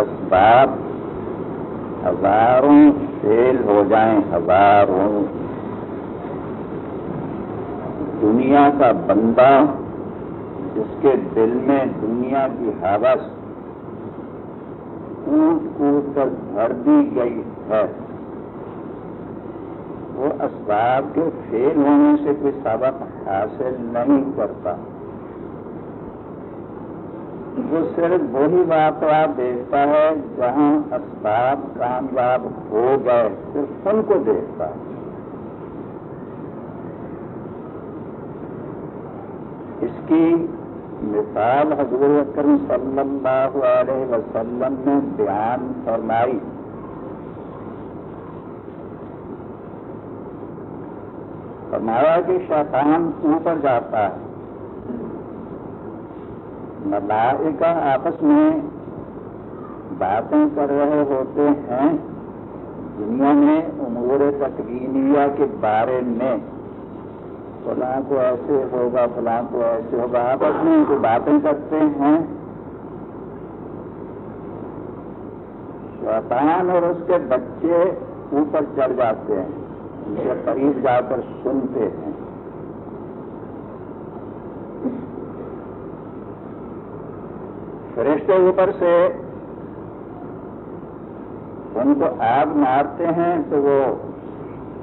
اسباب ہزاروں فیل ہو جائیں ہزاروں دنیا کا بندہ جس کے دل میں دنیا کی حوث کوٹ کوٹ کر بھر دی گئی ہے، وہ اسباب کے فیل ہونے سے کوئی سبق حاصل نہیں کرتا۔ وہ صرف وہی واقعہ دیکھتا ہے جہاں اسباب کامیاب ہو گئے صرف ان کو دیکھتا ہے۔ اس کی مثال حضور اکرم صلی اللہ علیہ وسلم نے بیان فرمائی۔ فرمایا کہ شیطان اوپر جاتا ہے۔ ملائکہ آپس میں باتیں کر رہے ہوتے ہیں۔ دنیا میں امور تقوینیہ کے بارے میں فلاں کو ایسے ہوگا، فلاں کو ایسے ہوگا۔ آپس میں ان کو باتیں کرتے ہیں، شیطان اور اس کے بچے اوپر چڑھ جاتے ہیں، ان کے قریب جا کر سنتے ہیں۔ فرشتے اوپر سے ان کو آگ مارتے ہیں تو وہ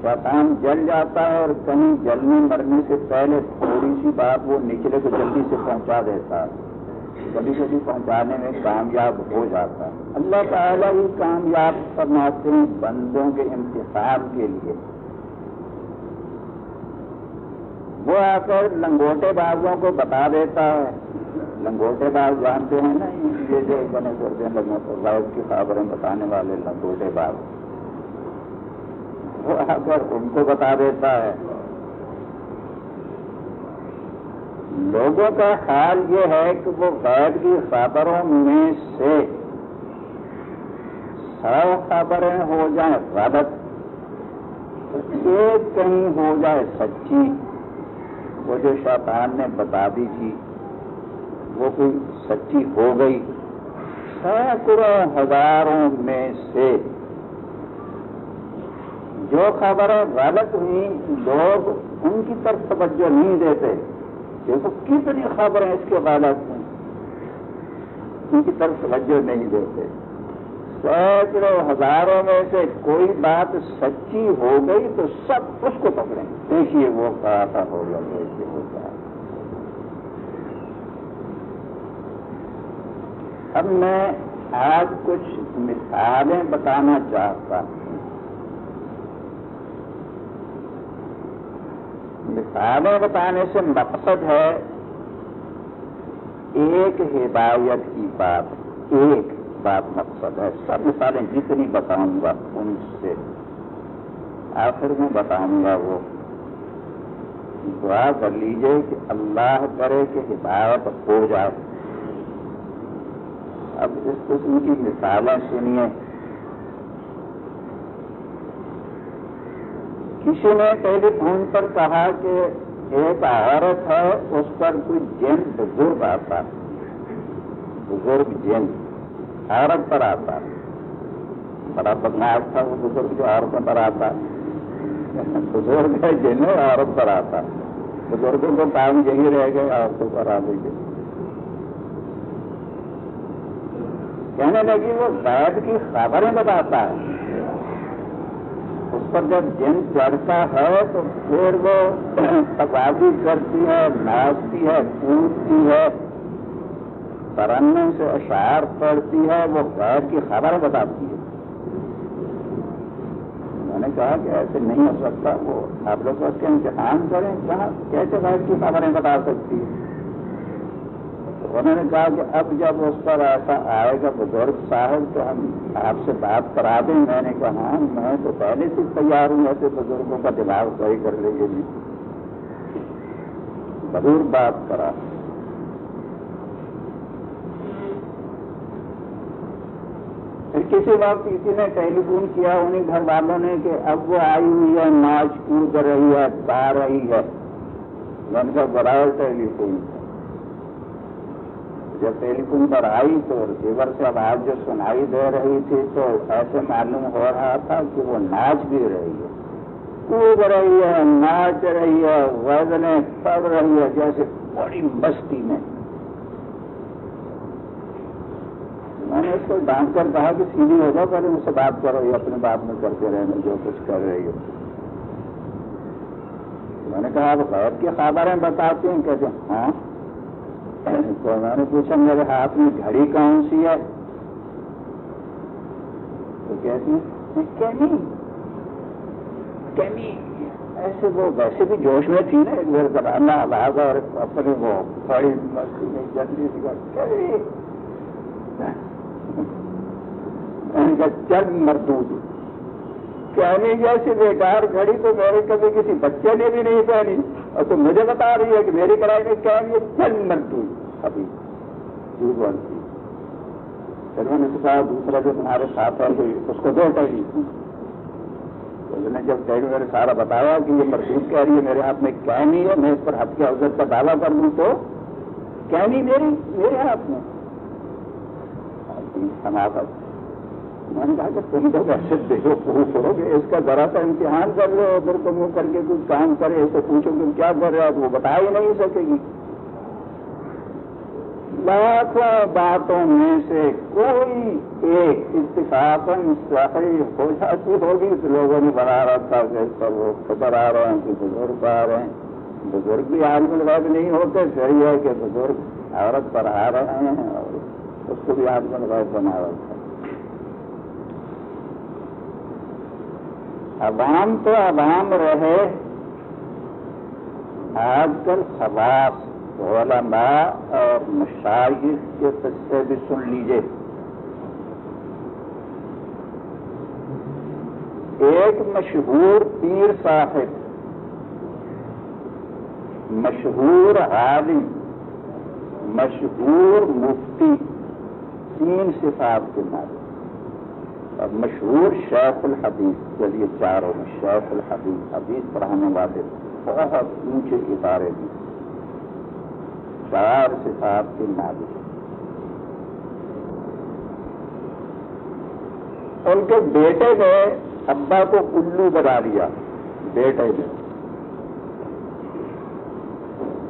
شیطان جل جاتا ہے اور کہیں جلنے مرنے سے پہلے تھوڑی سی بات وہ نچلے کو جلدی سے پہنچا دیتا ہے۔ کبھی کبھی پہنچانے میں کامیاب ہو جاتا ہے۔ اللہ تعالیٰ ہی کامیاب فرماتے ہیں بندوں کے انتخاب کے لیے۔ وہ آ کر لنگوٹے بازوں کو بتا دیتا ہے۔ لنگوٹے باز جانتے ہیں نا، یہ جو بنے کرتے ہیں لوگ کی خبریں بتانے والے لنگوٹے باز وہ آ کر ان کو بتا دیتا ہے۔ لوگوں کا خیال یہ ہے کہ وہ غیر کی خبروں میں سے سو خبریں ہو جائیں غلط، ایک کہیں ہو جائے سچی، وہ جو شیطان نے بتا دی تھی۔ وہ کوئی سچی ہو گئی۔ سینکڑوں ہزاروں میں سے جو خبریں غلط ہوئی لوگ ان کی طرف توجہ نہیں دیتے۔ دیکھو کتنی خبریں اس کے غلط ہیں۔ ان کی طرف توجہ نہیں دیتے۔ سینکڑوں ہزاروں میں سے کوئی بات سچی ہو گئی تو سب اس کو پکڑیں۔ دیکھیے وہ کہا تھا ہوگا دیکھیے وہ کہا اب میں آج کچھ مثالیں بتانا چاہتا ہوں۔ مثالیں بتانے سے مقصد ہے ایک ہدایت کی بات، ایک بات مقصد ہے۔ سب مثالیں جتنی بتاؤں گا ان سے۔ آخر میں بتاؤں گا وہ۔ دعا کر لیجیے کہ اللہ کرے کہ ہدایت ہو جائے۔ اب اس قسم کی مثالیں سنیے۔ کسی نے ٹیلی فون پر کہا کہ ایک عورت ہے، اس پر کوئی جن بزرگ آتا بزرگ جن، عورت پر آتا بڑا بدماش تھا وہ بزرگ جو عورتوں پر آتا بزرگ ہے جن، عورت پر آتا بزرگوں کو کام یہی رہ گئے عورتوں پر آ گئی۔ کہنے لگی، وہ بیت کی خبریں بتاتا ہے۔ اس پر جب جن چڑھتا ہے، تو پھر وہ تقاضی کرتی ہے، ناچتی ہے کودتی ہے۔ ترنے سے اشعار پڑتی ہے، وہ بیت کی خبر بتاتی ہے۔ میں نے کہا کہ ایسے نہیں ہو سکتا، وہ آپ لوگ اس کے امتحان کریں، کہاں کیسے بیت کی خبریں بتا سکتی ہے؟ انہوں نے کہا کہ اب جب اس پر ایسا آئے گا بزرگ صاحب تو ہم آپ سے بات کرا دیں۔ میں نے کہا ہاں میں تو پہلے سے تیار ہوں، ایسے بزرگوں کا دماغ صحیح کر لیں گے جی ضرور بات کرا۔ پھر کسی وقت کسی نے ٹیلی فون کیا، انہیں گھر والوں نے کہ اب وہ آئی ہوئی ہے، ناچ کود کر رہی ہے گا رہی ہے۔ میں نے کہا بڑا ٹیلی فون۔ جب ٹیلی فون پر آئی تو ریسیور سے آواز جو سنائی دے رہی تھی تو ایسے معلوم ہو رہا تھا کہ وہ ناچ بھی رہی ہے۔ کود رہی ہے، ناچ رہی ہے، وزنیں پڑ رہی ہے، جیسے بڑی مستی میں۔ میں نے اس کو ڈانٹ کر کہا کہ سیدھی ہو جاؤ، پہلے مجھ سے بات کرو، یہ اپنے بات میں کرتے رہنے جو کچھ کر رہی ہو میں نے کہا آپ غیر کی خبریں بتاتی ہیں، کہتے ہاں؟ تو میں نے پوچھا میرے ہاتھ میں گھڑی کون سی ہے؟ تو کہتی ایسے وہ ویسے بھی جوش میں تھی نا ایک بار کرانا آواز اور اپنی وہ بڑی مستی میں جلدی چل مردود۔ کہنے جیسی بیکار گھڑی تو میرے کبھی کسی بچے نے بھی نہیں پہنی، اور تو مجھے بتا رہی ہے کہ میری کڑائی میں کیا یہ چل مردود۔ ابھی بولتی پھر میں نے کہا دوسرا جو تمہارے ساتھ ہے اس کو دو ٹہلی نے جب ڈیڈی میرے سارا بتایا کہ یہ مردود کہہ رہی ہے، میرے ہاتھ میں کیا نہیں ہے، میں اس پر ہاتھ کی عزت کا دعویٰ کر دوں تو کیا نہیں میری، میرے ہاتھ میں۔ میں نے کہا کہ تم تو ایسے دیکھو پروف ہو کہ اس کا ذرا سا امتحان کر لو ادھر کو منہ کر کے کچھ کام کرے تو پوچھو تم کیا کر رہے ہو وہ بتا ہی نہیں سکے گی لاکھوں باتوں میں سے کوئی ایک اتفاق صحیح ہو جاتی ہوگی تو لوگوں نے بنا رہا تھا کہ سب وہ خبر آ رہے ہیں کہ بزرگ آ رہے ہیں بزرگ بھی آج کل بھی نہیں ہوتے صحیح ہے کہ بزرگ عورت پر آ رہے ہیں اور اس کو بھی آج کل بنا رہا تھا عوام تو عوام رہے، آج کل خواص علماء اور مشاہد کے قصے بھی سن لیجیے۔ ایک مشہور پیر صاحب، مشہور عالم، مشہور مفتی، تین صفات کے نام۔ اور مشہور شیخ الحدیث، چلیے چاروں میں، شیخ الحدیث، حدیث پڑھانے والے بہت اونچے ادارے بھی چار صفات کے نابل ان کے بیٹے نے ابا کو الو بنا دیا بیٹے نے۔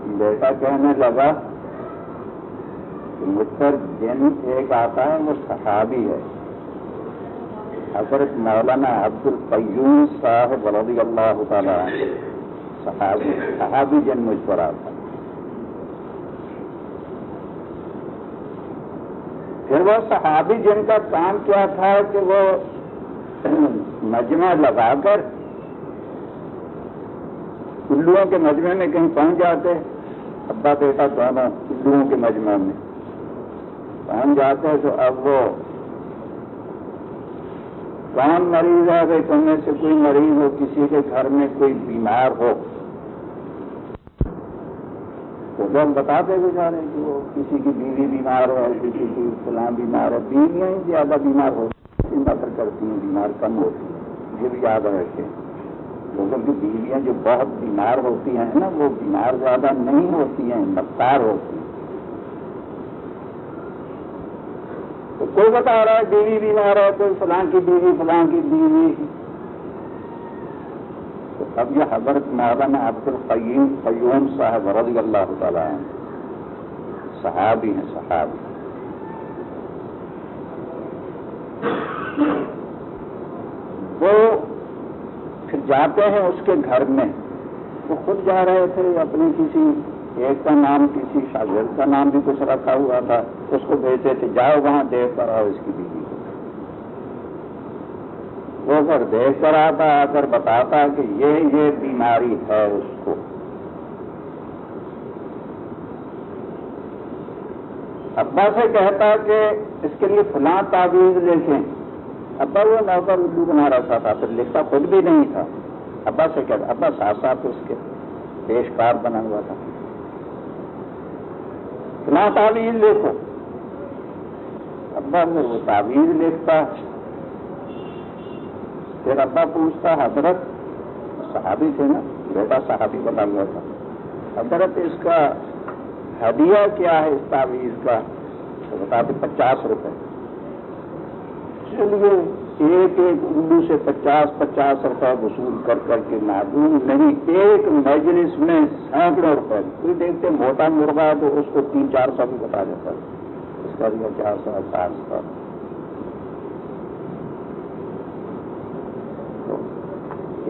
بیٹا کہنے لگا کہ مجھ پر جن ایک آتا ہے، وہ صحابی ہے۔ حضرت مولانا عبد القیوم صاحب رضی اللہ تعالیٰ صحابی صحابی جن مجھ پر آتا ہے۔ پھر وہ صحابی جن کا کام کیا تھا کہ وہ مجمع لگا کر الوؤں کے مجمع میں کہیں پہنچ جاتے، ابا بیٹا دونوں الوؤں کے مجمع میں پہنچ جاتے تو اب وہ کون مریض ہے؟ بھائی تم میں سے کوئی مریض ہو، کسی کے گھر میں کوئی بیمار ہو تو لوگ بتاتے بیچارے کہ وہ کسی کی بیوی بیمار ہو، کسی کی فلاں بیمار ہو، بیویاں ہی زیادہ بیمار ہو نظر کرتی ہیں بیمار کم ہوتی ہیں یہ بھی یاد رکھے لوگوں کی بیویاں جو بہت بیمار ہوتی ہیں نا، وہ بیمار زیادہ نہیں ہوتی ہیں نفتار ہوتی ہیں۔ تو کوئی بتا رہا ہے بیوی بیمار ہے کوئی فلاں کی بیوی فلاں کی بیوی۔ اب یہ حضرت مولانا عبد القیم قیوم صاحب رضی اللہ تعالیٰ ہیں صحابی ہیں، صحابی۔ وہ پھر جاتے ہیں اس کے گھر میں۔ وہ خود جا رہے تھے اپنے کسی ایک کا نام، کسی شاگرد کا نام بھی کچھ رکھا ہوا تھا۔ اس کو بھیجتے تھے، جاؤ وہاں دیکھ کر آؤ اس کی بیوی کو۔ وہ پھر دیکھ کر آتا آ کر بتاتا کہ یہ یہ بیماری ہے اس کو۔ ابا سے کہتا کہ اس کے لیے فلاں تعویذ لکھیں۔ ابا وہ نوکر اردو بنا رہا تھا پھر لکھتا خود بھی نہیں تھا۔ ابا سے کہتا، ابا ساتھ ساتھ اس کے پیشکار بنا ہوا تھا۔ فلاں تعویذ لکھو۔ ابا وہ تعویذ لکھتا۔ پھر ابا پوچھتا، حضرت؟ صحابی تھے نا؟ بیٹا صحابی بنا ہوا تھا۔ حضرت، اس کا ہدیہ کیا ہے اس تعویذ کا؟ تو بتاتے پچاس روپے۔ چلیے، ایک ایک الو سے پچاس پچاس روپے وصول کر کر کے معلوم نہیں، ایک مجلس میں سینکڑوں روپے۔ کوئی دیکھتے موٹا مرغا تو اس کو تین چار سو بھی بتا دیتا اس کا بھی چار سو، سات سو۔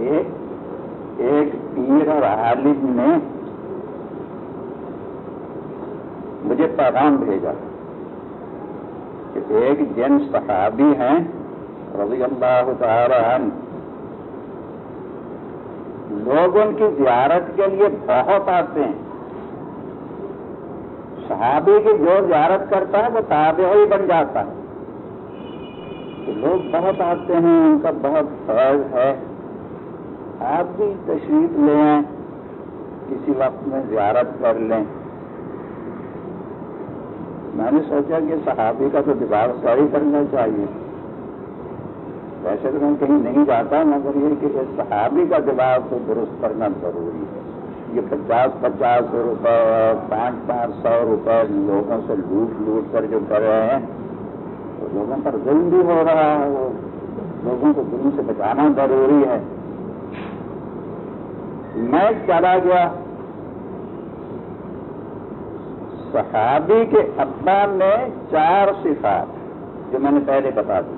ایک ایک پیر اور عالم نے مجھے پیغام بھیجا کہ ایک جن صحابی ہیں، رضی اللہ تعالی عنہ۔ لوگ ان کی زیارت کے لیے بہت آتے ہیں۔ صحابی کی جو زیارت کرتا ہے، وہ تابع ہی بن جاتا ہے۔ لوگ بہت آتے ہیں، ان کا بہت فیض ہے۔ آپ بھی تشریف لیں کسی وقت میں زیارت کر لیں۔ میں نے سوچا کہ صحابی کا تو دماغ صحیح کرنا چاہیے۔ ویسے تو میں کہیں نہیں جاتا، مگر یہ کہ صحابی کا دماغ تو درست کرنا ضروری ہے۔ یہ پچاس پچاس روپے، پانچ پانچ سو روپے لوگوں سے لوٹ لوٹ کر جو کر رہے ہیں، تو لوگوں پر ظلم بھی ہو رہا ہے۔ وہ لوگوں کو ظلم سے بچانا ضروری ہے۔ میں چلا گیا۔ صحابی کے ابا میں چار صفات جو میں نے پہلے بتا دی۔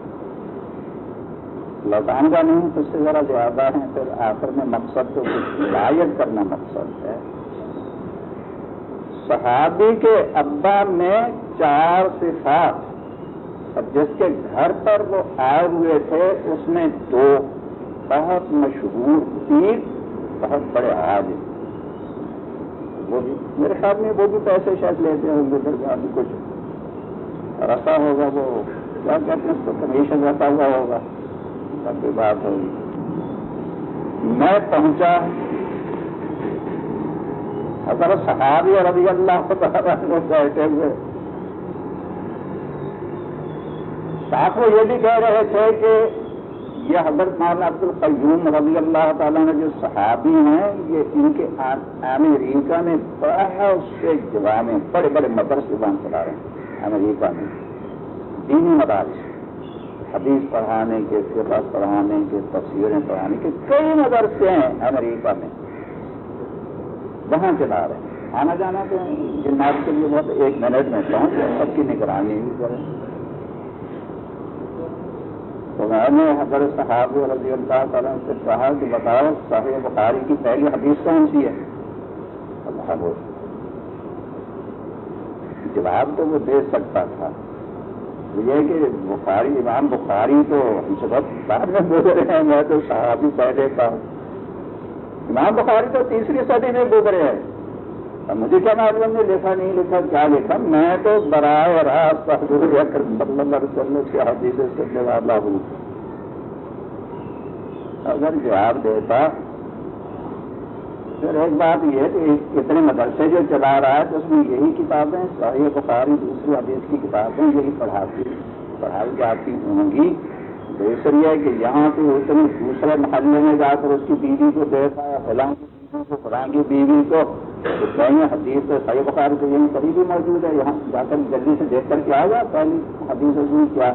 لوٹاؤں گا نہیں تو اس سے ذرا زیادہ ہیں، پھر آخر میں مقصد تو ہدایت کرنا مقصد ہے۔ صحابی کے ابا میں چار صفات۔ اب جس کے گھر پر وہ آئے ہوئے تھے، اس میں دو بہت مشہور تین بہت بڑے آج وہ بھی میرے خیال میں وہ بھی پیسے شاید لیتے ہوں گے، پھر بھی کچھ رسا ہوگا وہ کیا کہتے ہیں اس کو؟ کمیشن رہتا ہوا ہوگا۔ کوئی بات ہوگی۔ میں پہنچا۔ اگر صحابی اور رضی اللہ کو بیٹھے ہوئے۔ ساتھ وہ یہ بھی کہہ رہے تھے کہ یہ حضرت مولانا عبد القیوم رضی اللہ تعالیٰ نے جو صحابی ہیں، یہ ان کے امریکہ میں بہت سے جوانیں بڑے بڑے مدرس زبان چلا رہے ہیں، امریکہ میں۔ دینی مدارس، حدیث پڑھانے کے، فقہ پڑھانے کے تصویریں پڑھانے کے کئی مدرسے ہیں امریکہ میں۔ وہاں چلا رہے ہیں۔ آنا جانا تو جنات کے لیے بہت ایک منٹ میں پہنچ سب کی نگرانی بھی کریں۔ تو میں نے حضرت صحاب رضی اللہ تعالیٰ سے کہا کہ بتاؤ، صحیح بخاری کی پہلی حدیث کون سی ہے؟ اللہ جواب تو وہ دے سکتا تھا۔ یہ کہ بخاری، امام بخاری تو ہم سے بہت بعد میں بول رہے ہیں، میں تو صحابی پہلے کا امام بخاری تو تیسری صدی میں گزرے ہیں۔ اب مجھے کیا معلوم نے لکھا نہیں، لکھا کیا لکھا؟ میں تو براہ راست حضور اکرم صلی اللہ علیہ وسلم کی حدیث کرنے والا ہوں۔ اگر جواب دیتا، پھر ایک بات یہ کہ اتنے مدرسے جو چلا رہا ہے، تو اس میں یہی کتابیں، صحیح بخاری، دوسری حدیث کی کتابیں یہی پڑھاتی، پڑھائی جاتی ہوں گی۔ دوسری ہے کہ یہاں پہ اتنے دوسرے محلے میں جا کر اس کی بیوی کو دیکھا یا فلاں کی بیوی کو، فلاں کی بیوی کو تو حدیث صحیح بخاری تو یہیں کبھی بھی موجود ہے۔ یہاں جا کر جلدی سے دیکھ کر کے آ جا پہلی حدیث حضور کیا؟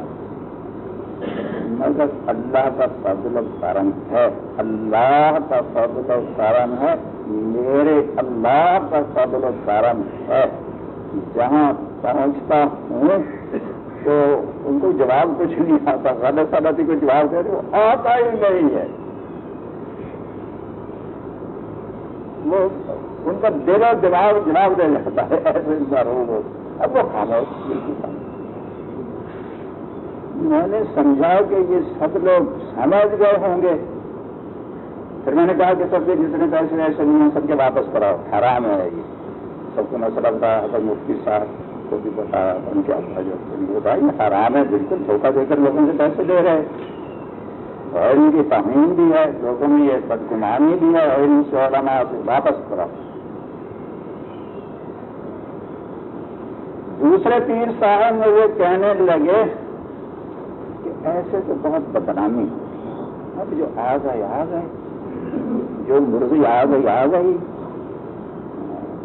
مگر اللہ کا فضل و کرم ہے، اللہ کا فضل و کرم ہے، میرے اللہ کا فضل و کرم ہے۔ جہاں پہنچتا ہوں تو ان کو جواب کچھ نہیں آتا۔ غلط غلطی کو جواب دے رہے آتا ہی نہیں ہے۔ وہ ان کا دل و دماغ جواب دے جاتا ہے، ایسے انسانوں کو اب وہ خاموش بالکل میں نے سمجھا کہ یہ سب لوگ سمجھ گئے ہوں گے۔ پھر میں نے کہا کہ سب کے جتنے پیسے ایسے نہیں ہیں سب کے واپس کراؤ۔ حرام ہے یہ۔ سب کو مسئلہ بتایا حضرت مفتی صاحب کو بھی بتایا ان کے ابا جو بتائی حرام ہے، بالکل دھوکہ دے کر لوگوں سے پیسے دے رہے اور ان کی تہمین بھی ہے، لوگوں میں یہ بدگمانی بھی ہے، اور ان سے علماء سے واپس کراؤ۔ دوسرے پیر صاحب مجھے کہنے لگے کہ ایسے تو بہت بدنامی اب جو آ گئے آ گئے۔ جو مرغی آ گئی آ گئی۔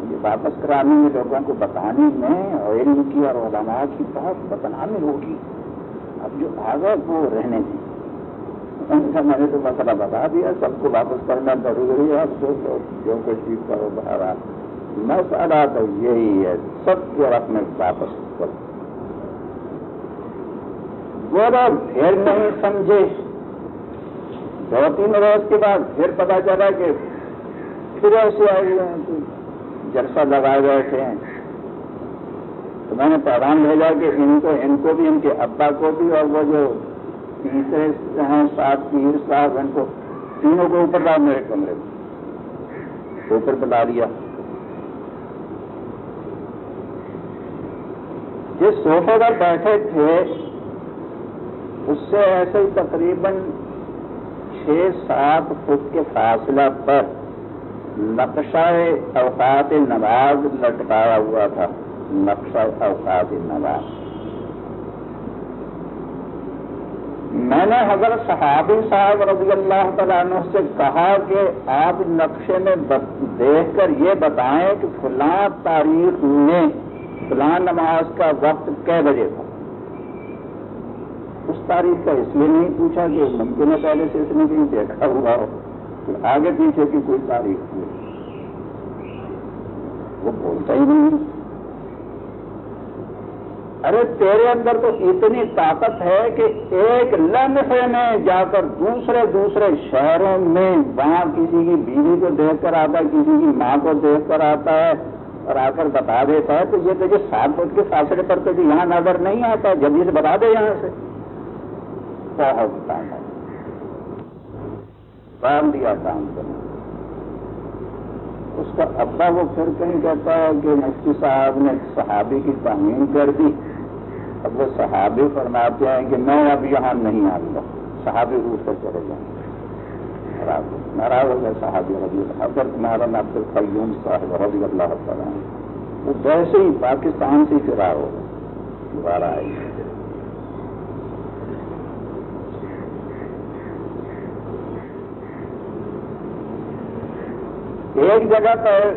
یہ واپس کرانے میں لوگوں کو بتانے میں اور علم کی اور علماء کی بہت بدنامی ہوگی۔ اب جو آگے وہ رہنے دیں۔ میں نے تو مسئلہ بتا دیا۔ سب کو واپس کرنا ضروری ہے۔ اب جو کچھ بھی کرو بہرا مسئلہ تو یہی ہے، سب کو اپنے واپس کرو۔ وہ پھر نہیں سمجھے۔ دو تین روز کے بعد پھر پتا چلا کہ پھر ایسے آئے ہوئے ہیں جلسہ لگائے بیٹھے ہیں۔ تو میں نے پیغام بھیجا کہ ان کو ان کو بھی، ان کے ابا کو بھی اور وہ جو تیسرے ہیں سات پیر صاحب، ان کو تینوں کو اوپر ڈال میرے کمرے میں۔ اوپر بلا لیا جس سوفے پر بیٹھے تھے، اس سے ایسے ہی تقریباً چھ سات فٹ کے فاصلہ پر نقشہ اوقات نواز لٹکایا ہوا تھا۔ نقشہ اوقات نواز میں نے حضرت صحابی صاحب رضی اللہ تعالیٰ عنہ سے کہا کہ آپ نقشے میں دیکھ کر یہ بتائیں کہ فلاں تاریخ میں فلاں نماز کا وقت کئے بجے تھا؟ اس تاریخ کا اس لیے نہیں پوچھا کہ ممکن ہے پہلے سے اس نے کہیں دیکھا ہوا ہو کہ آگے پیچھے کی کوئی تاریخ نہیں۔ وہ بولتا ہی نہیں۔ ارے تیرے اندر تو اتنی طاقت ہے کہ ایک لمحے میں جا کر دوسرے دوسرے شہروں میں وہاں کسی کی بیوی کو دیکھ کر آتا ہے کسی کی ماں کو دیکھ کر آتا ہے۔ اور آ کر بتا دیتا ہے تو یہ تجھے سات فٹ کے فاصلے پر تو یہاں نظر نہیں آتا جلدی سے بتا دے یہاں سے۔ بہت طاقت دیا کام کرنا۔ اس کا ابا وہ پھر کہیں کہتا ہے کہ مفتی صاحب نے صحابی کی تعمیر کر دی۔ اب وہ صحابی فرماتے ہیں کہ میں اب یہاں نہیں آؤں گا۔ صحابی روح کر چلے جائیں۔ ناراض ہو گئے صحابی رضی حضرت محرم عبد القیوم صاحب رضی اللہ تعالیٰ وہ ویسے ہی پاکستان سے فرار ہو گئے۔ دوبارہ آئے۔ ایک جگہ پر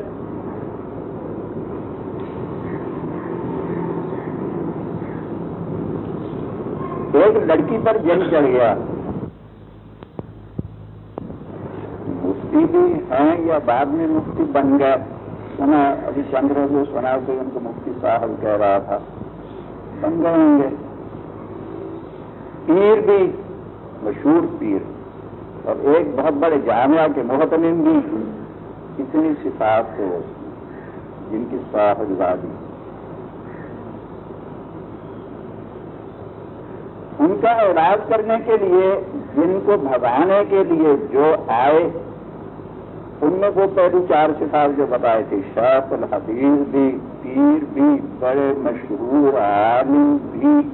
ایک لڑکی پر جن چڑھ گیا۔ مفتی بھی ہیں یا بعد میں مفتی بن گئے؟ سنا، ابھی چند روز سنا تو ان کو مفتی صاحب کہہ رہا تھا۔ بن گئے ہوں گے۔ پیر بھی مشہور پیر۔ اور ایک بہت بڑے جامعہ کے محتمین بھی۔ اتنی صفات ہو جن کی صاحب زادی ان کا علاج کرنے کے لیے، جن کو بھگانے کے لیے جو آئے ان میں وہ پہلی چار صفات جو بتائے تھے شاپ الحدیث بھی، پیر بھی، بڑے مشہور عالم بھی،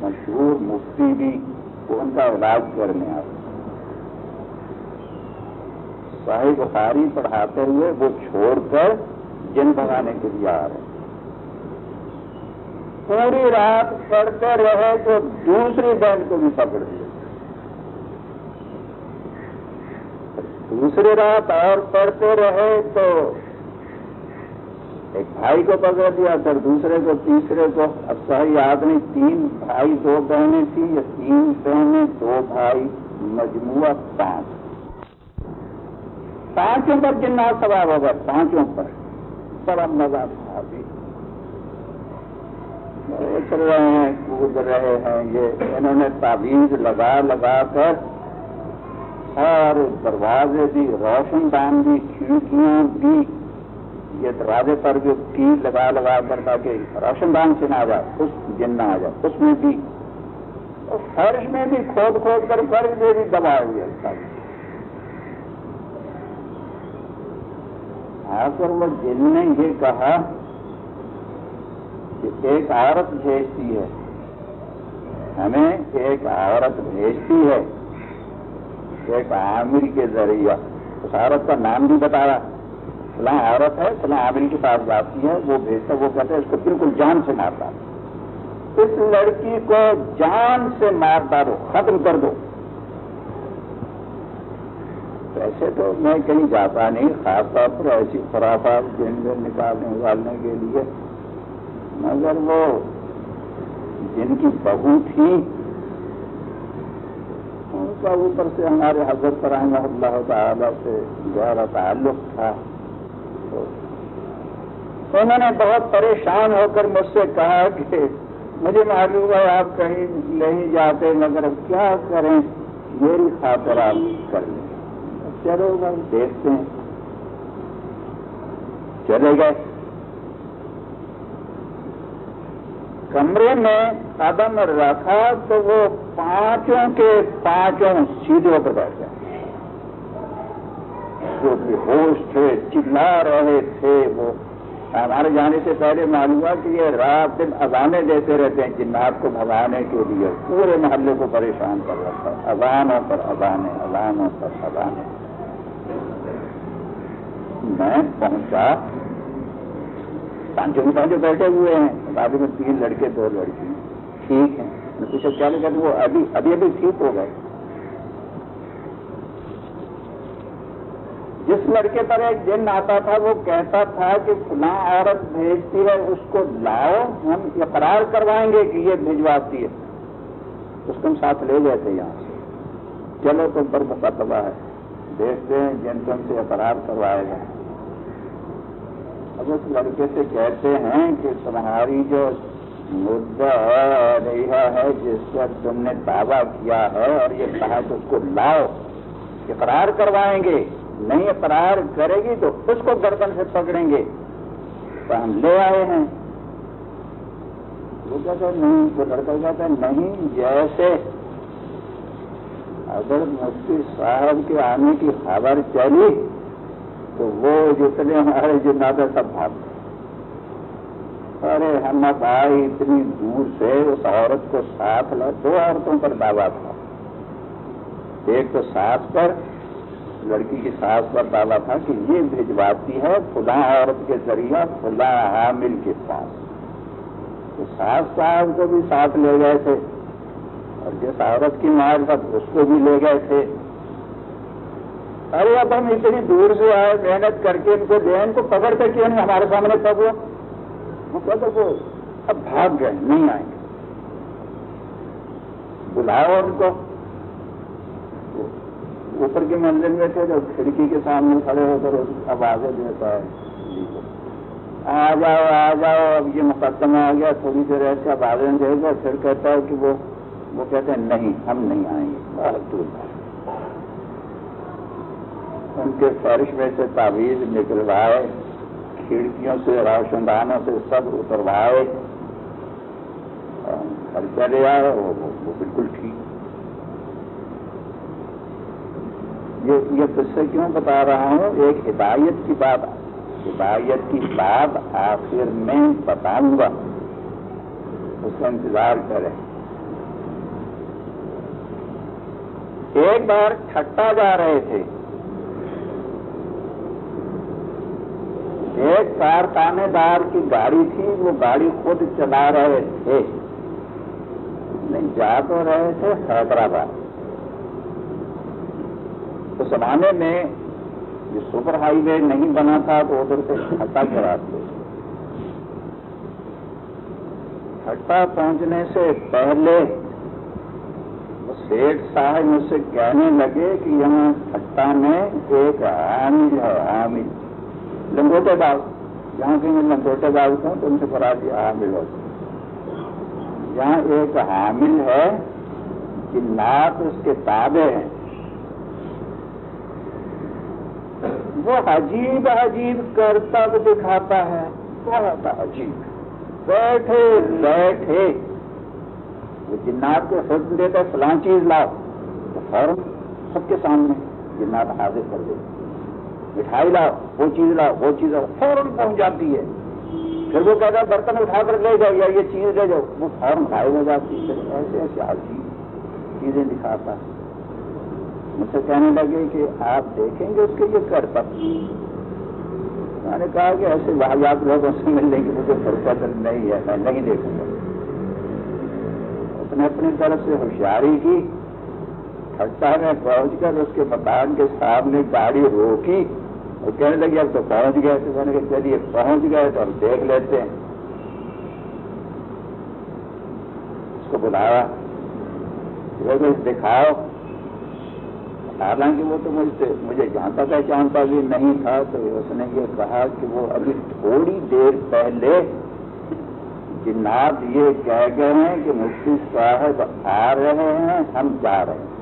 مشہور مفتی بھی وہ ان کا علاج کرنے آئے۔ صاحب بخاری پڑھاتے ہوئے وہ چھوڑ کر جن بھگانے کے لیے آ رہے۔ پوری رات پڑھتے رہے تو دوسری بینڈ کو بھی پکڑ دیا۔ دوسری رات اور پڑھتے رہے تو ایک بھائی کو پکڑ دیا پھر دوسرے کو، تیسرے کو۔ اب صحیح آدمی تین بھائی، دو بہنیں تھیں یا تین بہنیں، دو بھائی، مجموعہ پانچ۔ پانچوں پر جننا سواب ہوگا پانچوں پر۔ بڑا مزہ تھا ابھی چل رہے ہیں، کود رہے ہیں، یہ انہوں نے تعویذ لگا لگا کر اور دروازے بھی، روشن دان بھی، کھڑکیاں بھی۔ یہ دروازے پر بھی کی لگا لگا کر تاکہ روشن دان سے نہ آ جائے اس جن نہ آ جائے اس میں بھی۔ اور فرش میں بھی کھود کھود کر فرش میں بھی دبائے ہوئے آ وہ جن نے یہ کہا کہ ایک عورت بھیجتی ہے، ہمیں ایک عورت بھیجتی ہے۔ ایک عامر کے ذریعہ۔ اس عورت کا نام بھی بتایا فلاں عورت ہے، فلاں عامر کے پاس جاتی ہے، وہ بھیجتا وہ کہتے ہیں اس کو بالکل جان سے مارتا اس لڑکی کو جان سے مار ڈالو، ختم کر دو۔ ویسے تو میں کہیں جاتا نہیں، خاص طور پر ایسی خرافات جن میں نکالنے اگالنے کے لیے۔ مگر وہ جن کی بہو تھی ان کا اوپر سے ہمارے حضرت رحمہ اللہ تعالی سے گہرا تعلق تھا۔ تو انہوں نے بہت پریشان ہو کر مجھ سے کہا کہ مجھے معلوم ہے آپ کہیں نہیں جاتے، مگر کیا کریں؟ میری خاطر آپ کر لیں۔ چلو بھائی دیکھتے ہیں۔ چلے گئے۔ کمرے میں قدم رکھا تو وہ پانچوں کے پانچوں سیدھے پر بیٹھ گئے جو کہ ہوش تھے، چلا رہے تھے وہ۔ ہمارے جانے سے پہلے معلوم ہوا کہ یہ رات دن اذانے دیتے رہتے ہیں، جنات کو بھگانے کے لیے۔ پورے محلے کو پریشان کر رہا تھا اذانوں پر اذانے اذانوں پر اذانے میں پہنچا۔ پانچوں میں پانچوں بیٹھے ہوئے ہیں۔ بابی میں تین لڑکے، دو لڑکی ٹھیک ہے۔ میں پوچھا، کیا لگا وہ ابھی ابھی ابھی ٹھیک ہو گئے؟ جس لڑکے پر ایک دن آتا تھا، وہ کہتا تھا کہ فلاں عورت بھیجتی ہے، اس کو لاؤ، ہم اقرار کروائیں گے کہ یہ بھجواتی ہے۔ اس کو ہم ساتھ لے گئے تھے یہاں سے۔ چلو، تم پر مقدمہ ہے۔ دیکھتے ہیں جن تم سے اقرار کروائے گا اب اس لڑکے سے کہتے ہیں کہ تمہاری جو مدعا رہا ہے، جس پر تم نے دعویٰ کیا ہے اور یہ کہا کہ اس کو لاؤ اقرار کروائیں گے۔ نہیں اقرار کرے گی تو اس کو گردن سے پکڑیں گے۔ تو ہم لے آئے ہیں۔ وہ کہتا نہیں، وہ لڑکا کہتا ہے، نہیں، جیسے اگر مفتی صاحب کے آنے کی خبر چلی تو وہ جتنے ہمارے جناتے سب بھاگ ارے ہم آئی اتنی دور سے اس عورت کو ساتھ لا دو عورتوں پر دعویٰ تھا۔ ایک تو ساتھ پر، لڑکی کی ساس پر ڈالا تھا کہ یہ بھجواتی ہے فلاں عورت کے ذریعہ، فلاں حامل کے پاس تو ساس صاحب کو بھی ساتھ لے گئے تھے اور جس عورت کی مار تھا اس کو بھی لے گئے تھے۔ ارے اب ہم اتنی دور سے آئے، محنت کر کے ان کو دیں، ان کو پکڑ کر کے ہمارے سامنے پب وہ اب بھاگ گئے، نہیں آئیں گے۔ بلاؤ ان کو۔ اوپر کے منزل میں تھے جو کھڑکی کے سامنے کھڑے ہو کر آوازیں دیتا ہے آ جاؤ آ جاؤ، اب یہ مقدمہ آ گیا۔ تھوڑی دیر ایسے آوازیں دے گا پھر کہتا ہے کہ وہ وہ کہتے ہیں، نہیں، ہم نہیں آئیں گے۔ بہت دور۔ ان کے فرش میں سے تعویذ نکلوائے، کھڑکیوں سے روشن دانوں سے سب اتروائے گھر چلے آئے، وہ بالکل ٹھیک۔ یہ قصے کیوں بتا رہا ہوں؟ ایک ہدایت کی بات ہدایت کی بات آخر میں بتاؤں گا۔ اس کا انتظار کریں۔ ایک بار چھٹا جا رہے تھے۔ ایک کارخانے دار کی گاڑی تھی، وہ گاڑی خود چلا رہے تھے۔ نہیں، جا تو رہے تھے حیدرآباد۔ اس زمانے میں یہ سپر ہائی وے نہیں بنا تھا تو ادھر سے ہٹا کے راستے ہٹا پہنچنے سے پہلے سیٹ صاحب مجھ سے کہنے لگے کہ یہاں ہٹا میں ایک حامل ہے حامل لنگوٹے باغ۔ جہاں کہ میں لنگوٹے باغ ہوں تو ان سے پڑھا دیا حامل ہو۔ یہاں ایک حامل ہے کہ نات اس کے تابے ہیں وہ عجیب عجیب کرتب دکھاتا ہے۔ بہت عجیب۔ بیٹھے بیٹھے۔ وہ جی جنات کو حکم دیتا ہے فلاں چیز لاؤ۔ تو فوراً سب کے سامنے جنات حاضر کر دے۔ مٹھائی لاؤ وہ چیز لاؤ وہ چیز لاؤ فوراً پہنچ جاتی ہے۔ پھر وہ کہتا ہے، برتن اٹھا کر لے جاؤ یا یہ چیز لے جاؤ۔ وہ فوراً غائب ہو جاتی ہے۔ ایسے ایسے عجیب چیزیں دکھاتا ہے۔ مجھ سے کہنے لگے کہ آپ دیکھیں گے اس کے یہ کر پر۔ میں نے کہا کہ ایسے واحد لوگوں سے ملنے کی مجھے فرقت نہیں ہے، میں نہیں دیکھوں گا۔ اس نے اپنی طرف سے ہوشیاری کی۔ کھٹا میں پہنچ کر اس کے مکان کے سامنے گاڑی روکی۔ اور کہنے لگی اب تو پہنچ گئے تو میں نے کہا، چلیے، پہنچ گئے تو ہم دیکھ لیتے ہیں۔ اس کو بلایا۔ دکھاؤ۔ حالانکہ وہ تو مجھ سے، مجھے جانتا پہچانتا بھی نہیں تھا، تو اس نے یہ کہا کہ وہ ابھی تھوڑی دیر پہلے جناب یہ کہہ گئے ہیں کہ مفتی صاحب آ رہے ہیں، ہم جا رہے ہیں۔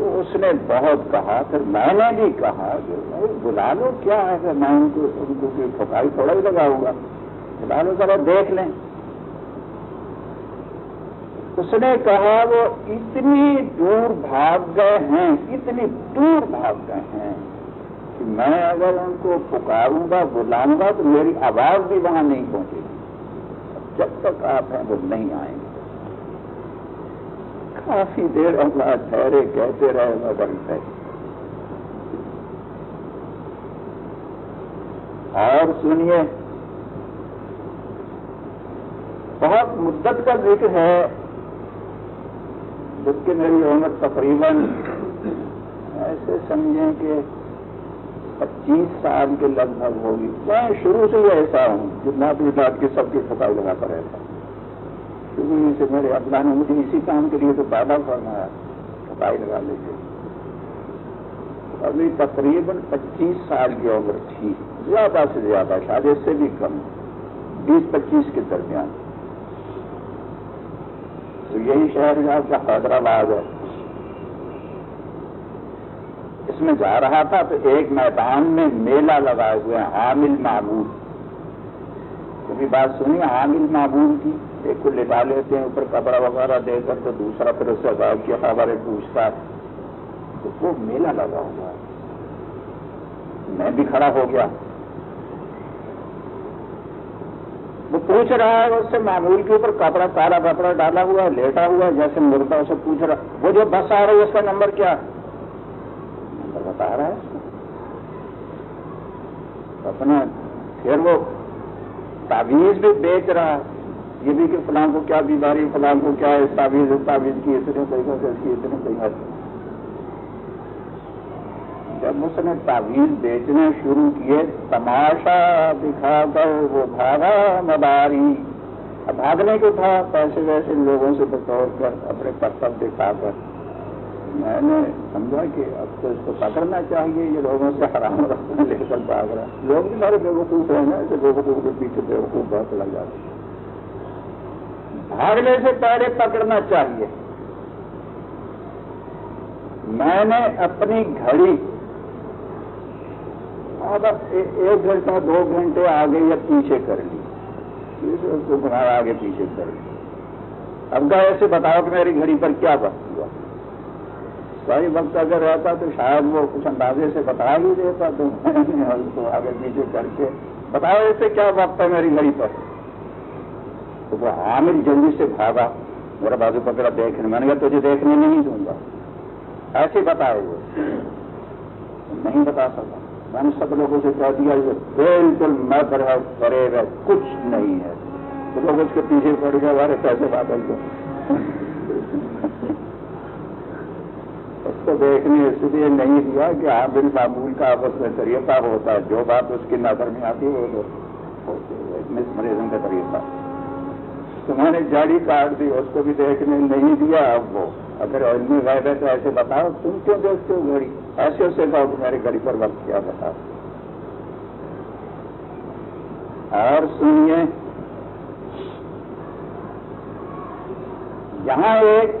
تو اس نے بہت کہا، پھر میں نے بھی کہا کہ بلا لو کیا ہے کہ میں ان کو ان کو ٹھکائی تھوڑا ہی لگاؤں گا بلا لو ذرا دیکھ لیں۔ اس نے کہا، وہ اتنی دور بھاگ گئے ہیں، اتنی دور بھاگ گئے ہیں کہ میں اگر ان کو پکاروں گا بلاؤں گا، تو میری آواز بھی وہاں نہیں پہنچے گی۔ جب تک آپ ہیں، وہ نہیں آئیں گے۔ کافی دیر اللہ ٹھہرے کہتے رہے مگر اور سنیے، بہت مدت کا ذکر ہے۔ جبکہ میری عمر تقریباً ایسے سمجھیں کہ پچیس سال کے لگ بھگ ہوگی۔ میں شروع سے ہی ایسا ہوں، جتنا بھی بات کی سب کی ٹھکائی لگاتا رہتا شروع سے میرے اللہ نے مجھے اسی کام کے لیے تو پیدا فرمایا ٹھکائی لگا لیجیے ابھی تقریباً پچیس سال کی عمر تھی، زیادہ سے زیادہ، شاید اس سے بھی کم، بیس پچیس کے درمیان۔ تو یہی شہر ہے کا حیدرآباد ہے۔ اس میں جا رہا تھا تو ایک میدان میں میلہ لگائے ہوئے ہیں حامل معبود کبھی بات سنی، حامل معبود کی؟ ایک کو لٹا لیتے ہیں، اوپر کپڑا وغیرہ دے کر تو دوسرا پھر اس سے غائب کی خبریں پوچھتا ہے۔ تو وہ میلہ لگا ہوا ہے۔ میں بھی کھڑا ہو گیا۔ وہ پوچھ رہا ہے، اس سے معمول کے اوپر کپڑا کالا کپڑا ڈالا ہوا ہے، لیٹا ہوا ہے، جیسے مردہ اسے پوچھ رہا وہ جو بس آ رہا ہے، اس کا نمبر کیا نمبر بتا رہا ہے اپنا پھر وہ تعویذ بھی بیچ رہا ہے۔ یہ بھی کہ فلاں کو کیا بیماری، فلاں کو کیا ہے تعویذ تعویذ کی اتنے طریقوں سے، اس کی اتنے طریقہ سے۔ جب اس نے تعویذ بیچنے شروع کیے، تماشا دکھا کر وہ بھاگا مداری۔ اب بھاگنے کو تھا، پیسے ویسے لوگوں سے بطور کر اپنے کرتب دکھا کر۔ میں نے سمجھا کہ اب تو اس کو پکڑنا چاہیے، یہ لوگوں سے حرام رکھنا لے کر بھاگ رہا۔ لوگ بھی سارے بے وقوف ہیں نا، ایسے بے وقوف کے پیچھے بے وقوف بہت لگ جاتے ہیں۔ بھاگنے سے پہلے پکڑنا چاہیے۔ میں نے اپنی گھڑی ہاں، ایک گھنٹہ، دو گھنٹے آگے یا پیچھے کر لی۔ اس آگے پیچھے کر لی۔ اب کا ایسے بتاؤ کہ میری گھڑی پر کیا وقت ہوا۔ صحیح وقت اگر رہتا تو شاید وہ کچھ اندازے سے بتا ہی دیتا تو میں کو آگے پیچھے کر کے بتاؤ ایسے کیا وقت ہے میری گھڑی پر؟ تو وہ عامر جلدی سے بھاگا۔ میرا بازو پکڑا دیکھنے، میں نے کہا تجھے دیکھنے نہیں دوں گا۔ ایسے بتائے وہ نہیں بتا سکتا میں نے سب لوگوں سے کہہ دیا، یہ بالکل میں کرے گا کچھ نہیں ہے۔ تو لوگ اس کے پیچھے پڑ گئے، ہمارے پیسے بادل کو اس کو دیکھنے اس لیے نہیں دیا کہ آپ بن معمول کا آپس میں طریقہ ہوتا ہے۔ جو بات اس کی نظر میں آتی ہے، وہ مس کا طریقہ۔ تو میں نے جاڑی کاٹ دی، اس کو بھی دیکھنے نہیں دیا اب وہ۔ اگر علمی غائب ہے تو ایسے بتاؤ، تم کیوں دیکھتے ہو گھڑی؟ ایسے اسے کہو کہ میری گھڑی پر وقت کیا بتا۔ اور سنیے، یہاں ایک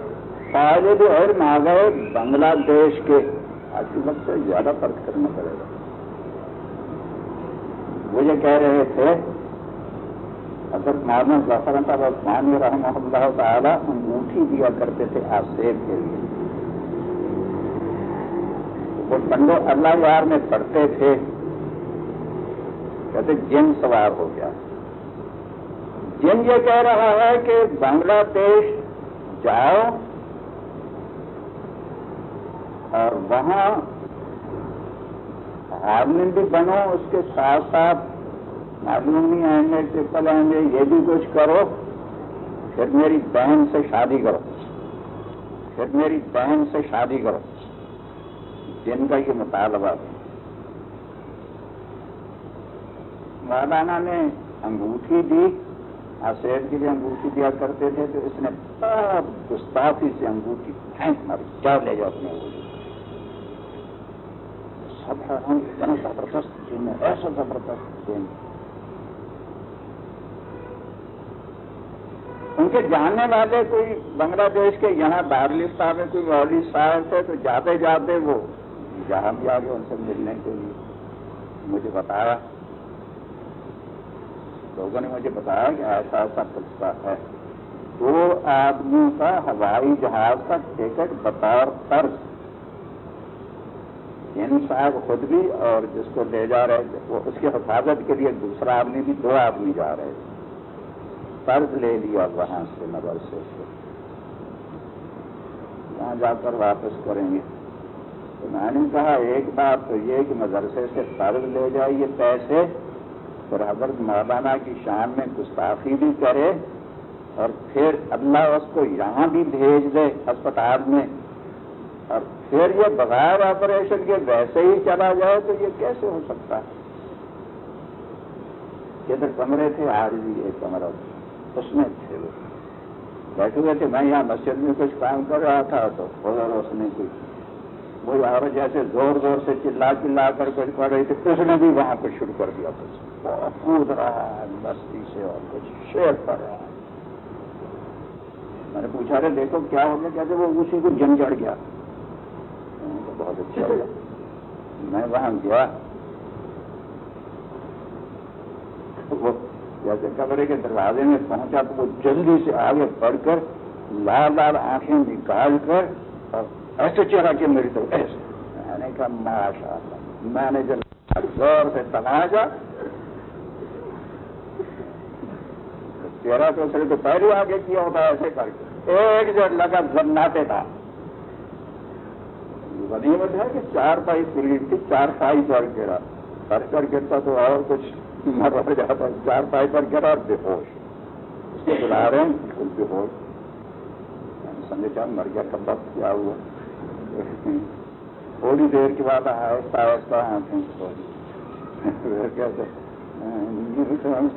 طالب علم آ گئے بنگلہ دیش کے۔ آج کے وقت سے زیادہ فرق کرنا پڑے گا۔ وہ یہ کہہ رہے تھے اگر محمد ظفر صاحب عثمان رحمہ اللہ تعالیٰ انگوٹھی دیا کرتے تھے آسیب کے لیے۔ وہ پنڈو اللہ یار میں پڑھتے تھے۔ کہتے جن سوار ہو گیا۔ جن یہ کہہ رہا ہے کہ بنگلہ دیش جاؤ اور وہاں آدمی بھی بنو، اس کے ساتھ ساتھ معلوم نہیں آئیں گے ٹرپل آئیں گے، یہ بھی کچھ کرو۔ پھر میری بہن سے شادی کرو۔ پھر میری بہن سے شادی کرو۔ جن کا یہ مطالبہ۔ تھا مولانا نے انگوٹھی دی۔ آسیب کے لیے انگوٹھی دیا کرتے تھے تو اس نے بہت گستافی سے انگوٹھی پھینک ماری۔ کیا لے جاؤ اپنے سب اتنا زبردست جی جن ایسا زبردست جی ان کے جاننے والے کوئی بنگلہ دیش کے یہاں دارالفتہ میں کوئی مولوی صاحب تھے تو جاتے جاتے وہ جہاں بھی آگے ان سے ملنے کے لیے مجھے بتایا۔ لوگوں نے مجھے بتایا کہ ایسا ایسا قصہ ہے۔ دو آدمیوں کا ہوائی جہاز کا ٹکٹ بطور طرز ان صاحب خود بھی اور جس کو لے جا رہے، وہ اس کی حفاظت کے لیے دوسرا آدمی بھی دو آدمی جا رہے۔ تھے قرض لے لیا وہاں سے مدرسے سے۔ وہاں جا کر واپس کریں گے۔ تو میں نے کہا، ایک بات تو یہ کہ مدرسے سے قرض لے جائیے پیسے۔ اور حضرت مولانا کی شان میں گستاخی بھی کرے اور پھر اللہ اس کو یہاں بھی بھیج دے اسپتال میں۔ اور پھر یہ بغیر آپریشن کے ویسے ہی چلا جائے تو یہ کیسے ہو سکتا ہے؟ ادھر کمرے تھے، آج بھی ایک کمرہ۔ اس میں تھے۔ وہ بیٹھے ہوئے تھے میں یہاں مسجد میں کچھ کام کر رہا تھا تو اس نے کچھ وہ عورت جیسے زور زور سے چلا چلا کر کچھ پڑھ رہی تھی۔ اس نے بھی وہاں کچھ شروع کر دیا۔ کچھ کود رہا ہے، مستی سے اور کچھ شیر پڑ رہا ہے۔ میں نے پوچھا رہے دیکھو کیا ہو گیا؟ کہتے، وہ اسی کو جم چڑھ گیا۔ بہت اچھا میں وہاں گیا۔ وہ جیسے کمرے کے دروازے میں پہنچا تو وہ جلدی سے آگے بڑھ کر لال لال آنکھیں نکال کر اور ایسے چہرہ کے میری طرف ایسے میں نے کہا ماشاء اللہ میں نے جب زور سے تنازع چہرہ تو سر تو پہلے آگے کیا ہوتا، ایسے کر کے۔ ایک جو لگا زناتے تھا۔ غنیمت ہے کہ چار پائی پوری تھی چار پائی پر گرا کر کر گرتا تو اور کچھ مر رہ جاتا چار پائی پر گرا بے ہوش۔ اس کو بلا رہے ہیں، بالکل بے ہوش۔ سمجھے چاہ مر گیا، کب وقت کیا ہوا؟ تھوڑی دیر کے بعد آہستہ آہستہ آنکھیں کھولی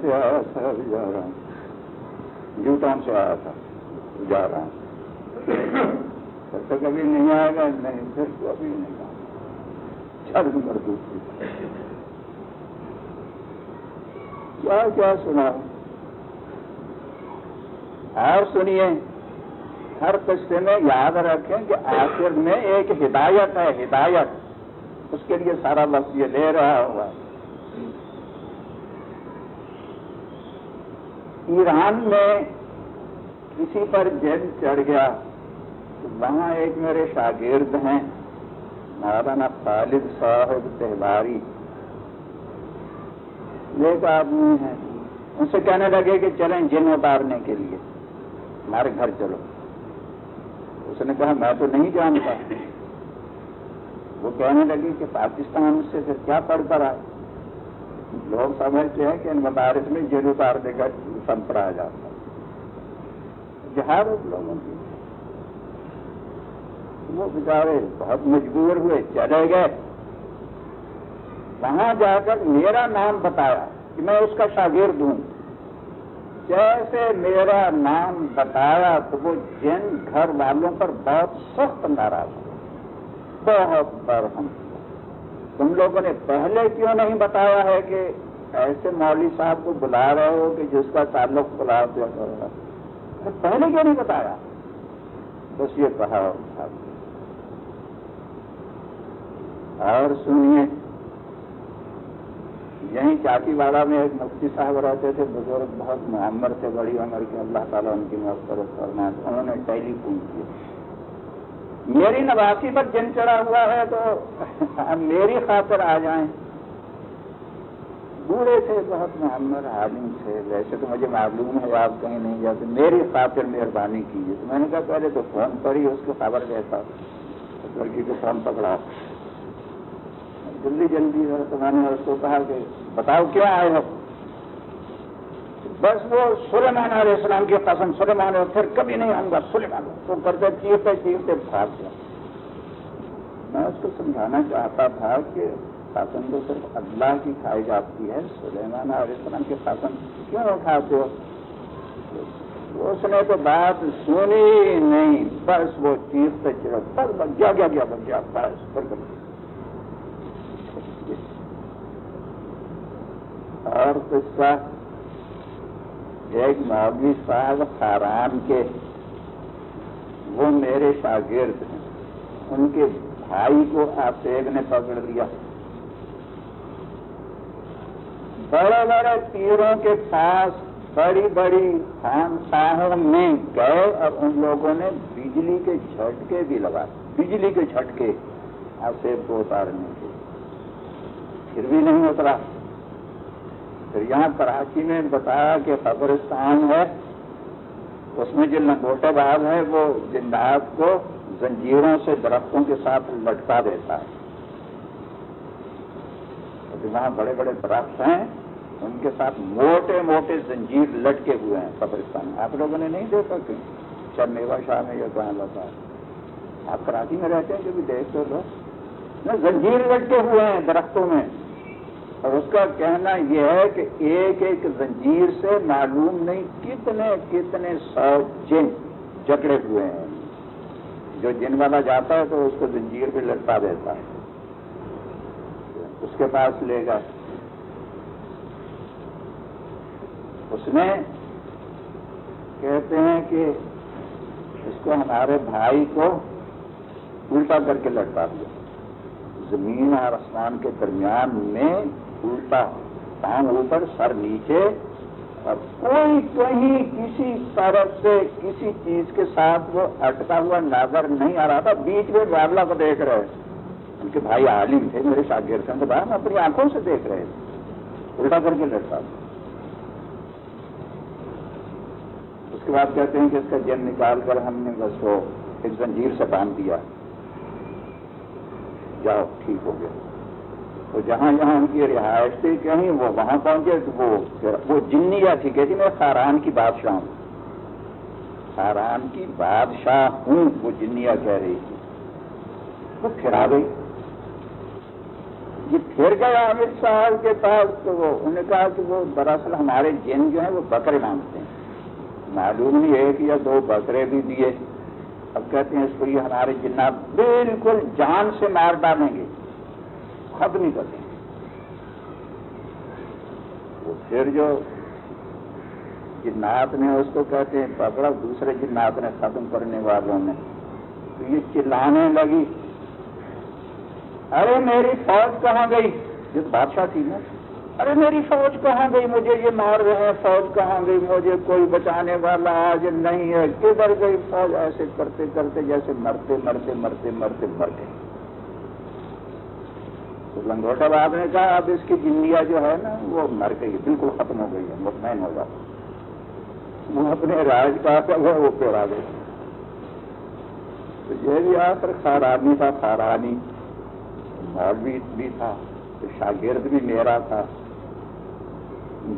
سے آیا تھا جا رہا ہوں۔ نیو ٹاؤن سے آیا تھا، جا رہا ہوں۔ تو کبھی نہیں آئے گا، نہیں، پھر کبھی نہیں آئے گا۔ نمبر دوسری کیا کیا سنا؟ اور سنیے، ہر قصے میں یاد رکھیں کہ آخر میں ایک ہدایت ہے، ہدایت۔ اس کے لیے سارا وقت یہ لے رہا ہوا۔ ایران میں کسی پر جیل چڑھ گیا وہاں ایک میرے شاگرد ہیں، مولانا خالد صاحب تہواری۔ ایک آدمی ہیں۔ ان سے کہنے لگے کہ چلیں جن اتارنے کے لیے۔ ہمارے گھر چلو۔ اس نے کہا، میں تو نہیں جانتا۔ وہ کہنے لگی کہ پاکستان سے پھر کیا پڑھ کر آئے لوگ سمجھتے ہیں کہ ان مدارس میں جن اتارنے کا سم پڑھایا جاتا جہاں لوگوں کی۔ وہ بیچارے بہت مجبور ہوئے، چلے گئے۔ وہاں جا کر میرا نام بتایا کہ میں اس کا شاگرد ہوں۔ جیسے میرا نام بتایا تو وہ جن گھر والوں پر بہت سخت ناراض بہت برہم۔ تم لوگوں نے پہلے کیوں نہیں بتایا ہے کہ ایسے مولوی صاحب کو بلا رہے ہو کہ جس کا تعلق بلا دیا کر رہا پہلے کیوں نہیں بتایا؟ بس یہ کہا اور سنیے یہیں چاٹی واڑہ میں ایک مفتی صاحب رہتے تھے، بزرگ بہت معمر تھے، بڑی عمر کے، اللہ تعالیٰ ان کی مفرت کرنا انہوں نے ٹیلی فون کیا۔ میری نواسی پر جن چڑھا ہوا ہے تو میری خاطر آ جائیں۔ بوڑھے تھے، بہت معمر عالم تھے، ویسے تو مجھے معلوم ہے آپ کہیں نہیں جاتے۔ میری خاطر مہربانی کیجیے۔ تو میں نے کہا، پہلے تو فون پر ہی اس کو خبر دیتا لڑکی کو فون پکڑا۔ جلدی جلدی تو میں اس کو کہا کہ بتاؤ کیا آئے ہو؟ بس وہ سلیمان علیہ السلام کی قسم، سلیمان اور پھر کبھی نہیں آؤں گا، سلیمان تو کرتے چیرتے چیرتے بھاگ گیا۔ میں اس کو سمجھانا چاہتا تھا کہ قسم تو صرف اللہ کی کھائی جاتی ہے، سلیمان علیہ السلام کی قسم کیوں اٹھاتے ہو اس نے تو بات سنی نہیں، بس وہ چیز سے بس بس گیا گیا گیا بن گیا، بس، پھر اور قصہ ایک مولوی صاحب خاران کے، وہ میرے شاگرد ہیں۔ ان کے بھائی کو آپیگ نے پکڑ لیا۔ بڑے بڑے پیروں کے پاس بڑی بڑی خان میں گئے اور ان لوگوں نے بجلی کے جھٹکے بھی لگا بجلی کے جھٹکے آسیب کو اتارنے کے پھر بھی نہیں اترا۔ پھر یہاں کراچی میں بتایا کہ قبرستان ہے، اس میں جو لنگوٹے باغ ہے، وہ زندہ کو زنجیروں سے درختوں کے ساتھ لٹکا دیتا ہے۔ وہاں بڑے بڑے درخت ہیں، ان کے ساتھ موٹے موٹے زنجیر لٹکے ہوئے ہیں قبرستان میں۔ آپ لوگوں نے نہیں دیکھا کہ چل میوا شاہ میں یا کہاں لگا آپ کراچی میں رہتے ہیں، جو بھی دیکھتے لوگ زنجیر لٹکے ہوئے ہیں درختوں میں اور اس کا کہنا یہ ہے کہ ایک ایک زنجیر سے معلوم نہیں کتنے کتنے سو جن جکڑے ہوئے ہیں۔ جو جن والا جاتا ہے تو اس کو زنجیر پہ لٹکا دیتا ہے۔ اس کے پاس لے گا۔ اس میں کہتے ہیں کہ اس کو ہمارے بھائی کو الٹا کر کے لٹکا دیا۔ زمین اور آسمان کے درمیان میں الٹا پان اوپر سر نیچے اور کوئی کہیں کسی طرف سے کسی چیز کے ساتھ وہ اٹکا ہوا نظر نہیں آ رہا تھا، بیچ میں بادلہ کو دیکھ رہے ان کے بھائی عالم تھے، میرے شاگرد تھے تو باہر اپنی آنکھوں سے دیکھ رہے تھے الٹا کر کے لڑتا اس کے بعد کہتے ہیں کہ اس کا جن نکال کر ہم نے بس وہ ایک زنجیر سے باندھ دیا۔ جاؤ، ٹھیک ہو گیا۔ تو جہاں جہاں ان کی رہائش تھی، کہیں وہ وہاں پہنچے تو وہ وہ جنیا تھی، کہتی میں خاران کی بادشاہ ہوں۔ خاران کی بادشاہ ہوں، وہ جنیا کہہ رہی تھی۔ وہ پھر آ گئی۔ یہ پھر گیا امت صاحب کے پاس تو وہ انہوں نے کہا کہ وہ دراصل ہمارے جن جو ہیں وہ بکرے مانگتے ہیں۔ معلوم نہیں ایک یا دو بکرے بھی دیے۔ اب کہتے ہیں اس کو یہ ہمارے جنات بالکل جان سے مار ڈالیں گے۔ ختم نہیں کرتے۔ وہ پھر جو جنات نے اس کو کہتے ہیں، پکڑا، دوسرے جنات نے ختم کرنے والوں نے۔ تو یہ چلانے لگی۔ ارے میری فوج کہاں گئی؟ یہ بادشاہ تھی نا۔ ارے میری فوج کہاں گئی؟ مجھے یہ مار رہے ہیں۔ فوج کہاں گئی؟ مجھے کوئی بچانے والا آج نہیں ہے۔ کدھر گئی؟ فوج ایسے کرتے کرتے جیسے مرتے مرتے مرتے مرتے مر گئے تو لنگوٹا باب نے کہا، اب اس کی جنیا جو ہے نا، وہ مر گئی بالکل ختم ہو گئی ہے، مطمئن ہو جاتا وہ اپنے راج کا وہ آ گئے تو یہ بھی آخر خارانی تھا خارانی مولوی بھی تھا شاگرد بھی میرا تھا۔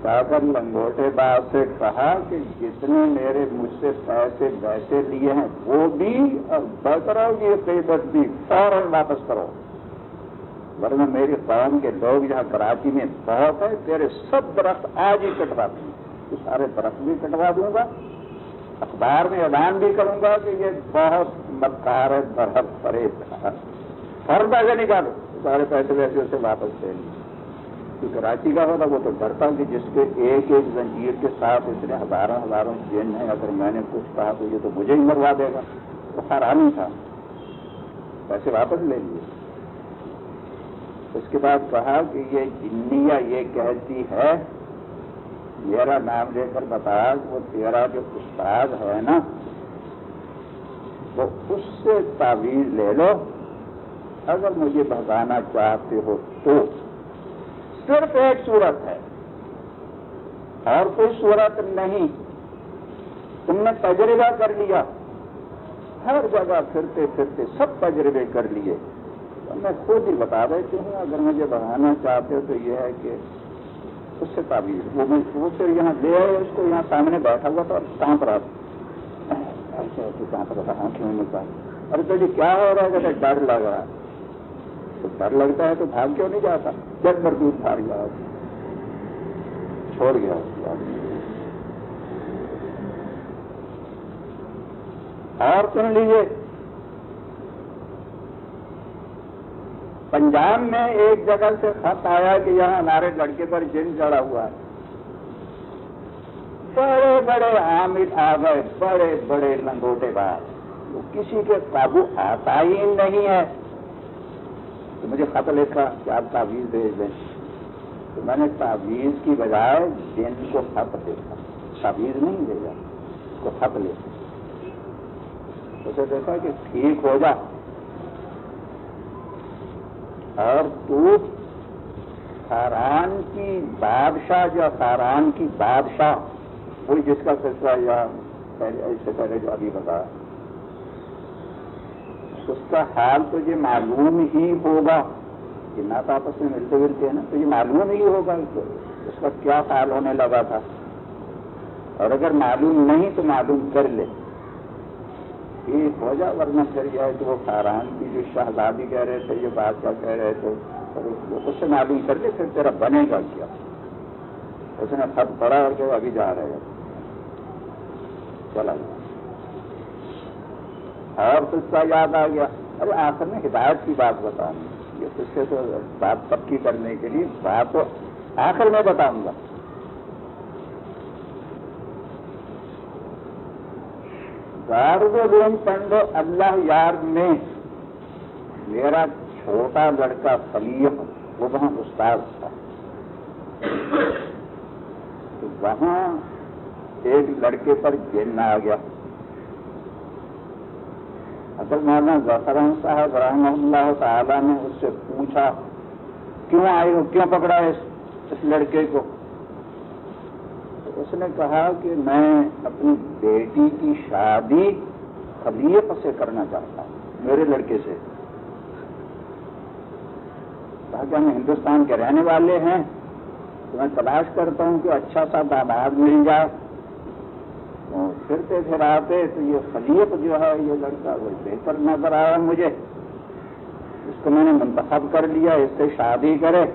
جا کر لنگوٹے باپ سے کہا کہ جتنے میرے مجھ سے پیسے ویسے لیے ہیں، وہ بھی اور بکرا کی قیمت بھی فوراً واپس کرو۔ ورنہ میری قوم کے لوگ یہاں کراچی میں بہت ہے تیرے سب درخت آج ہی کٹوا دوں تو سارے درخت بھی کٹوا دوں گا۔ اخبار میں اعلان بھی کروں گا کہ یہ بہت مکار ہے درخت پرے فر پیسے نکالو۔ سارے پیسے ویسے اسے واپس دیں۔ گے جو کراچی کا ہوتا، وہ تو ڈرتا ہوں کہ جس کے ایک ایک زنجیر کے ساتھ اتنے ہزاروں ہزاروں جن ہیں، اگر میں نے کچھ کہا تو یہ تو مجھے ہی مروا دے گا۔ وہ حرام تھا۔ پیسے واپس لے لیے۔ اس کے بعد کہا کہ یہ جنیا یہ کہتی ہے، میرا نام لے کر بتا وہ تیرا جو استاد ہے نا وہ اس سے تعویذ لے لو۔ اگر مجھے بھگانا چاہتے ہو تو۔ صرف ایک صورت ہے۔ اور کوئی صورت نہیں۔ تم نے تجربہ کر لیا۔ ہر جگہ پھرتے پھرتے سب تجربے کر لیے۔ میں خود ہی بتا دیتی ہوں، اگر مجھے بڑھانا چاہتے ہو تو یہ ہے کہ اس سے تعبیر وہ وہ پھر یہاں لے آئے، اس کو یہاں سامنے بیٹھا ہوا تھا اور کہاں پر آپ ایسے ایسے کہاں پر رہا کیوں نہیں پایا ارے تو جی کیا ہو رہا ہے؟ کہتے ڈر لگ رہا تو ڈر لگتا ہے تو بھاگ کیوں نہیں جاتا؟ جب مردود بھاگ گیا چھوڑ گیا۔ اور سن لیجیے پنجاب میں ایک جگہ سے خط آیا کہ یہاں ہمارے لڑکے پر جن چڑھا ہوا ہے۔ بڑے بڑے حامد آ گئے بڑے بڑے لنگوٹے بار کسی کے قابو آتا ہی نہیں ہے۔ تو مجھے خط لکھا کہ آپ تعویذ بھیج دیں؟ تو میں نے تعویذ کی بجائے جن کو خط دیکھا۔ تعویذ نہیں بھیجا، اس کو خط لکھا۔ اسے دیکھا کہ ٹھیک ہو جا۔ اور تو ساران کی بادشاہ جو ساران کی بادشاہ، وہی جس کا سلسلہ یا اس سے پہلے جو ابھی بتا۔ اس کا حال تو یہ معلوم ہی ہوگا۔ کہ نہ تو آپس میں ملتے ملتے ہیں نا، تو یہ معلوم ہی ہوگا اس کا کیا حال ہونے لگا تھا۔ اور اگر معلوم نہیں تو معلوم کر لے۔ ٹھیک ہو جا ورنہ پھر یہ ہے کہ وہ خاران کی جو شہزادی کہہ رہے تھے یہ بادشاہ کہہ رہے تھے اس سے معلوم کر کے پھر تیرا بنے گا کیا؟ اس نے خط پڑا اور کہ ابھی جا رہے چلا گیا۔ اور قصہ یاد آ گیا۔ ارے آخر میں ہدایت کی بات بتاؤں یہ قصے تو بات پکی کرنے کے لیے بات تو آخر میں بتاؤں گا۔ دارالعلوم پنڈو اللہ یار میں میرا چھوٹا لڑکا فلیح، وہ وہاں استاد تھا۔ تو وہاں ایک لڑکے پر جن آ گیا۔ اصل مولانا ظفر صاحب رحمہ اللہ تعالیٰ نے اس سے پوچھا، کیوں آئے ہو؟ کیوں پکڑا اس لڑکے کو؟ اس نے کہا کہ میں اپنی بیٹی کی شادی خلیق سے کرنا چاہتا ہوں، میرے لڑکے سے۔ کہا کہ ہم ہندوستان کے رہنے والے ہیں، تو میں تلاش کرتا ہوں کہ اچھا سا داماد مل جائے۔ پھرتے پھر آتے تو یہ خلیق جو ہے، یہ لڑکا وہ بہتر نظر آیا مجھے۔ اس کو میں نے منتخب کر لیا، اس سے شادی کرے۔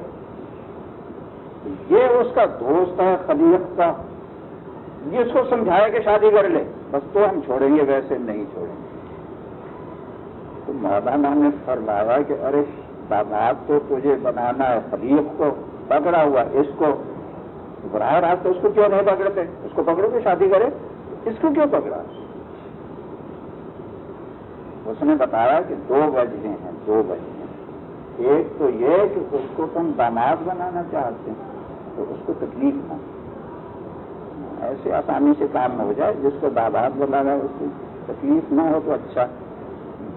یہ اس کا دوست ہے، خلیق کا۔ یہ اس کو سمجھایا کہ شادی کر لے۔ بس تو ہم چھوڑیں گے، ویسے نہیں چھوڑیں گے۔ تو مولانا نے فرمایا کہ ارے بابات تو تجھے بنانا ہے خلیق کو پکڑا ہوا، اس کو براہ راست اس کو کیوں نہیں پکڑتے؟ اس کو پکڑو کہ شادی کرے۔ اس کو کیوں پکڑا؟ اس نے بتایا کہ دو وجہ ہیں، دو وجہ ایک تو یہ کہ اس کو تم داماد بنانا چاہتے ہیں، تو اس کو تکلیف نہ ایسے آسانی سے کام نہ ہو جائے، جس کو دادات بنا رہا ہے، اس کو تکلیف نہ ہو تو اچھا۔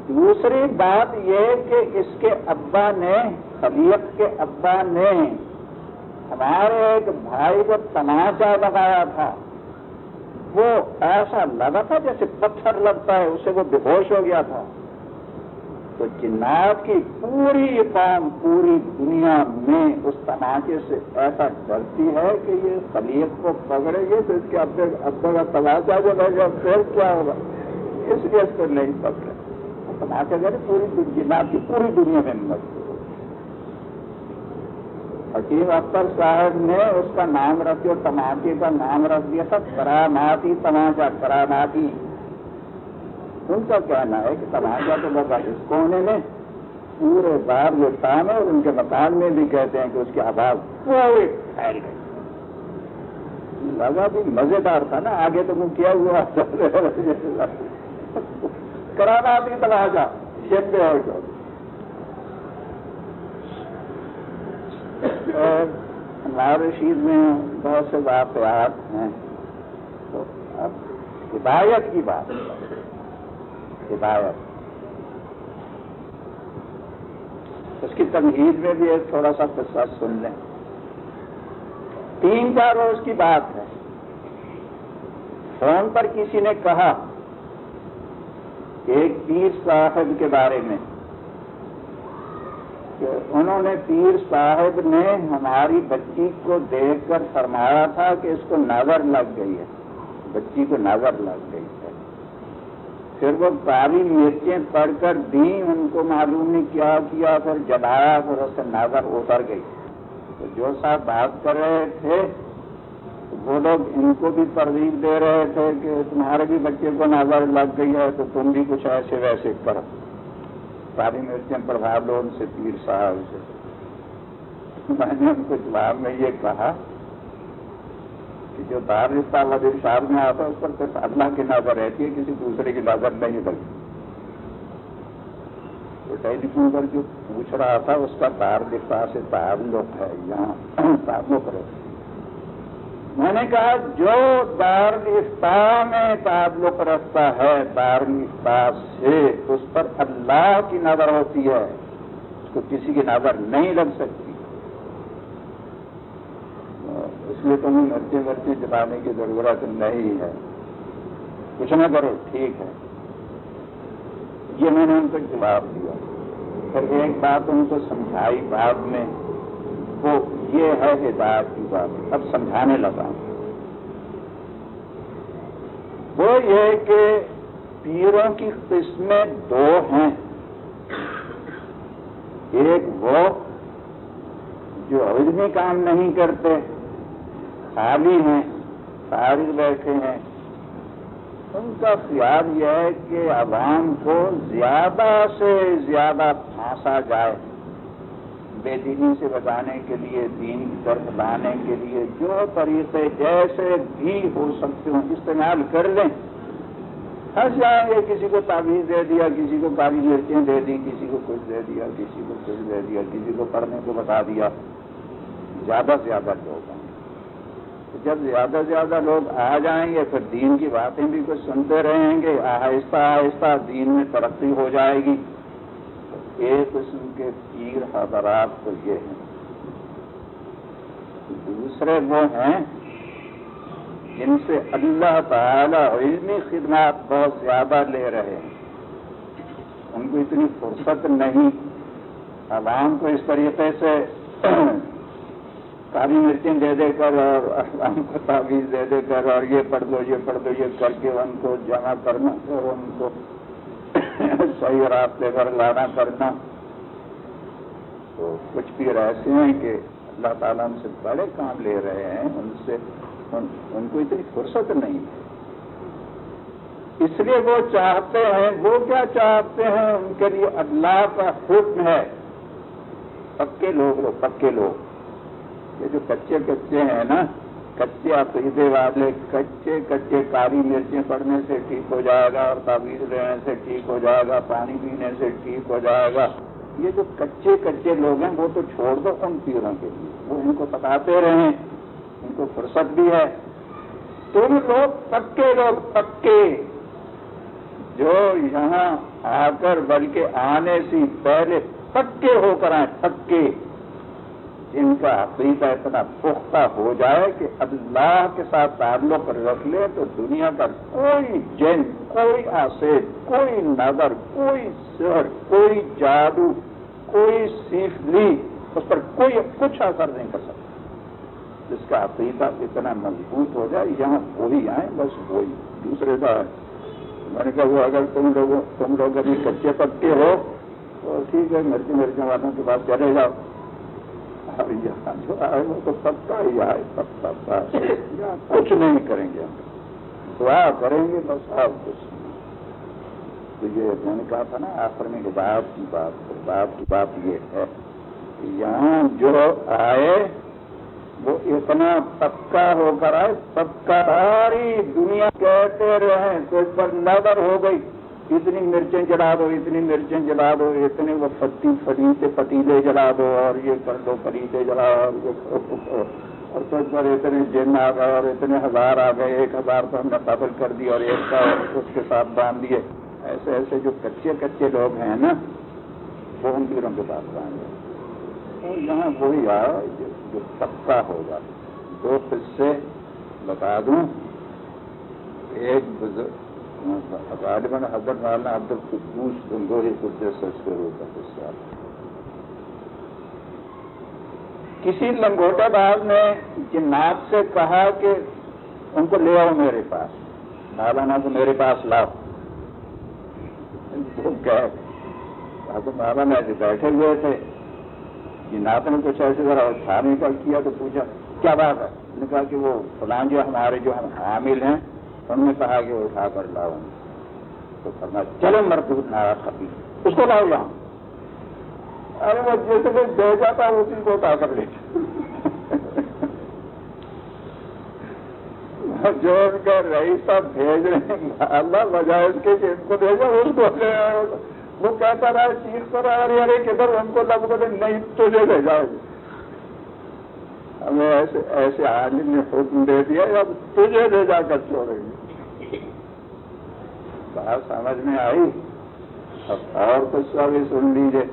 دوسری بات یہ کہ اس کے ابا نے، خلیق کے ابا نے ہمارے ایک بھائی کو تماچا لگایا تھا۔ وہ ایسا لگا تھا جیسے پتھر لگتا ہے، اسے وہ بے ہوش ہو گیا تھا۔ تو جنات کی پوری قوم پوری دنیا میں اس تناچے سے ایسا ڈرتی ہے کہ یہ خلیق کو پکڑے گے تو اس کے ابے ابے کا تلاشا جو رہ گیا پھر کیا ہوگا؟ اس لیے اس کو نہیں پکڑے۔ تناچا گھر پوری جنات کی پوری دنیا میں مت۔ حکیم اختر صاحب نے اس کا نام رکھ دیا تماچے کا نام رکھ دیا تھا کراناتی تماچا کراناتی ان کا کہنا ہے کہ تماشا تو لگا اس کونے میں، پورے بار جو شام ہے اور ان کے مکان میں بھی کہتے ہیں کہ اس کی آواز پورے پھیل گئی لگا بھی مزیدار تھا نا، آگے تو وہ کیا ہوا؟ کرانا بھی تماشا شیپ اور ہمارے رشید میں بہت سے واقعات ہیں۔ تو اب ہدایت کی بات۔ ہدایت اس کی تمہید میں بھی ایک تھوڑا سا قصہ سن لیں۔ تین چار روز کی بات ہے۔ فون پر کسی نے کہا ایک پیر صاحب کے بارے میں کہ انہوں نے پیر صاحب نے ہماری بچی کو دیکھ کر فرمایا تھا کہ اس کو نظر لگ گئی ہے۔ بچی کو نظر لگ گئی۔ ہے پھر وہ کالی مرچیں پڑھ کر دی ان کو معلوم نہیں کیا کیا، پھر جلایا پھر اس سے نظر اتر گئی۔ تو جو صاحب بات کر رہے تھے، وہ لوگ ان کو بھی ترغیب دے رہے تھے کہ تمہارے بھی بچے کو نظر لگ گئی ہے، تو تم بھی کچھ ایسے ویسے کرو ساری مرچیں پربھا لو ان سے پیر صاحب سے۔ میں نے ان کو جواب میں یہ کہا جو دار رشتہ وزیر صاحب میں آتا ہے، اس پر صرف اللہ کی نظر رہتی ہے، کسی دوسرے کی نظر نہیں لگتی تو ٹیلی فون پر جو پوچھ رہا تھا، اس کا دار رشتہ سے تعلق ہے، یہاں تعلق رہتا میں نے کہا، جو دارالفتا میں تعلق رکھتا ہے دارالفتا سے اس پر اللہ کی نظر ہوتی ہے، اس کو کسی کی نظر نہیں لگ سکتی۔ اس لیے تمہیں مرچے مرچے جلانے کی ضرورت نہیں ہے۔ کچھ نہ کرو، ٹھیک ہے۔ یہ میں نے ان کو جواب دیا۔ پھر ایک بات ان کو سمجھائی بعد میں، وہ یہ ہے ہدایت کی بات۔ اب سمجھانے لگا۔ وہ یہ کہ پیروں کی قسمیں دو ہیں۔ ایک وہ جو علمی کام نہیں کرتے خالی ہیں فارغ بیٹھے ہیں۔ ان کا خیال یہ ہے کہ عوام کو زیادہ سے زیادہ پھانسا جائے۔ بے دینی سے بچانے کے لیے، دین کی طرف لانے کے لیے جو طریقے جیسے بھی ہو سکتے ہوں استعمال کر لیں۔ ہنس جائیں گے، کسی کو تعویذ دے دیا، کسی کو کالی مرچیں دے دی، کسی کو کچھ دے دیا، کسی کو کچھ دے دیا، کسی کو پڑھنے کو بتا دیا۔ زیادہ سے زیادہ لوگ ہیں جب زیادہ سے زیادہ لوگ آ جائیں گے، پھر دین کی باتیں بھی کچھ سنتے رہیں گے، آہستہ آہستہ دین میں ترقی ہو جائے گی۔ ایک قسم کے پیر حضرات تو یہ ہیں۔ دوسرے وہ ہیں جن سے اللہ تعالی علمی خدمات بہت زیادہ لے رہے ہیں۔ ان کو اتنی فرصت نہیں۔ عوام کو اس طریقے سے کالی مرچیں دے دے کر اور عوام کو تعویذ دے دے کر اور یہ پڑھ دو یہ پڑھ دو یہ کر کے ان کو جمع کرنا اور ان کو صحیح راستے پر لانا کرنا۔ تو کچھ بھی ایسے ہیں کہ اللہ تعالیٰ ان سے بڑے کام لے رہے ہیں ان سے ان, ان کو اتنی فرصت نہیں ہے۔ اس لیے وہ چاہتے ہیں وہ کیا چاہتے ہیں؟ ان کے لیے اللہ کا حکم ہے۔ پکے لوگ پکے لوگ۔ یہ جو کچے کچے ہیں نا، کچے عقیدے والے، کچے کچے کالی مرچیں پڑنے سے ٹھیک ہو جائے گا، اور تعویذ لینے سے ٹھیک ہو جائے گا، پانی پینے سے ٹھیک ہو جائے گا۔ یہ جو کچے کچے لوگ ہیں، وہ تو چھوڑ دو ان پیروں کے لیے۔ وہ ان کو بتاتے رہیں، ان کو فرصت بھی ہے۔ تم لوگ پکے لوگ، پکے۔ جو یہاں آ کر بلکہ آنے سے پہلے پکے ہو کر آئے پکے۔ جن کا عقیدہ اتنا پختہ ہو جائے کہ اللہ کے ساتھ تعلق رکھ لے تو دنیا کا کوئی جن، کوئی آسیب، کوئی نظر، کوئی سر کوئی جادو، کوئی سیف لی اس پر کوئی کچھ اثر نہیں کر سکتا۔ جس کا عقیدہ اتنا مضبوط ہو جائے، یہاں وہی آئے بس وہی۔ دوسرے کا میں نے کہا، وہ اگر تم لوگ تم لوگ ابھی کچے پکے ہو، تو ٹھیک ہے مرچی مرچی والوں کے بعد چلے جاؤ۔ یہاں جو آئے وہ تو پکا ہی آئے پکا کچھ نہیں کریں گے ہم۔ دعا کریں گے بس آپ کچھ تو یہ میں نے کہا تھا نا، آخر میں باپ کی بات باپ کی بات یہ ہے کہ یہاں جو آئے، وہ اتنا پکا ہو کر آئے، پکا ساری دنیا کہتے رہے تو اس پر نظر ہو گئی۔ اتنی مرچیں جلا دو، اتنی مرچیں جلا دو اتنے وہ پتی فریتے پتیلے جلا دو، اور یہ کر دو پریتے جلا، اور اور تو پر اتنے جن آ گئے، اور اتنے ہزار آ گئے، ایک ہزار تو ہم نے قابل کر دیا اور ایک کا اس کے ساتھ باندھ دیے۔ ایسے ایسے جو کچے کچے لوگ ہیں نا، وہ ان پیروں کے پاس باندھ گئے اور یہاں وہی آیا جو پکا ہوگا۔ دو قصے بتا دوں۔ ایک بزرگ غالباً حضرت مولانا عبد القدوس گنگوری قدس سے ہوتا ہے کسی لنگوٹا باز نے جنات سے کہا کہ ان کو لے آؤ میرے پاس۔ مولانا کو میرے پاس لاؤ۔ مولانا جی بیٹھے ہوئے تھے۔ جنات نے کچھ ایسے ذرا کھانے کا کیا تو پوچھا، کیا بات ہے؟ نے کہا کہ وہ فلان جو ہمارے جو ہم حامل ہیں انہوں نے کہا کہ اٹھا کر لاؤ۔ تو کرنا چلو مردود نارا خبی اس کو لاؤ لاؤ ارے وہ جیسے کوئی دے جاتا اسی کو اٹھا کر لے۔ جو ان کا رئیس صاحب بھیج رہے ہیں، اللہ بجائے اس کے کہ ان کو بھیجا اس کو وہ کہتا رہا، چیز پر ارے ارے کدھر ان کو لگ بولے نہیں، تجھے بھیجا ہمیں ایسے ایسے عالم نے حکم دے دیا اب تجھے لے جا کر چھوڑیں گے؟ بات سمجھ میں آئی؟ اب اور کچھ بھی سن لیجیے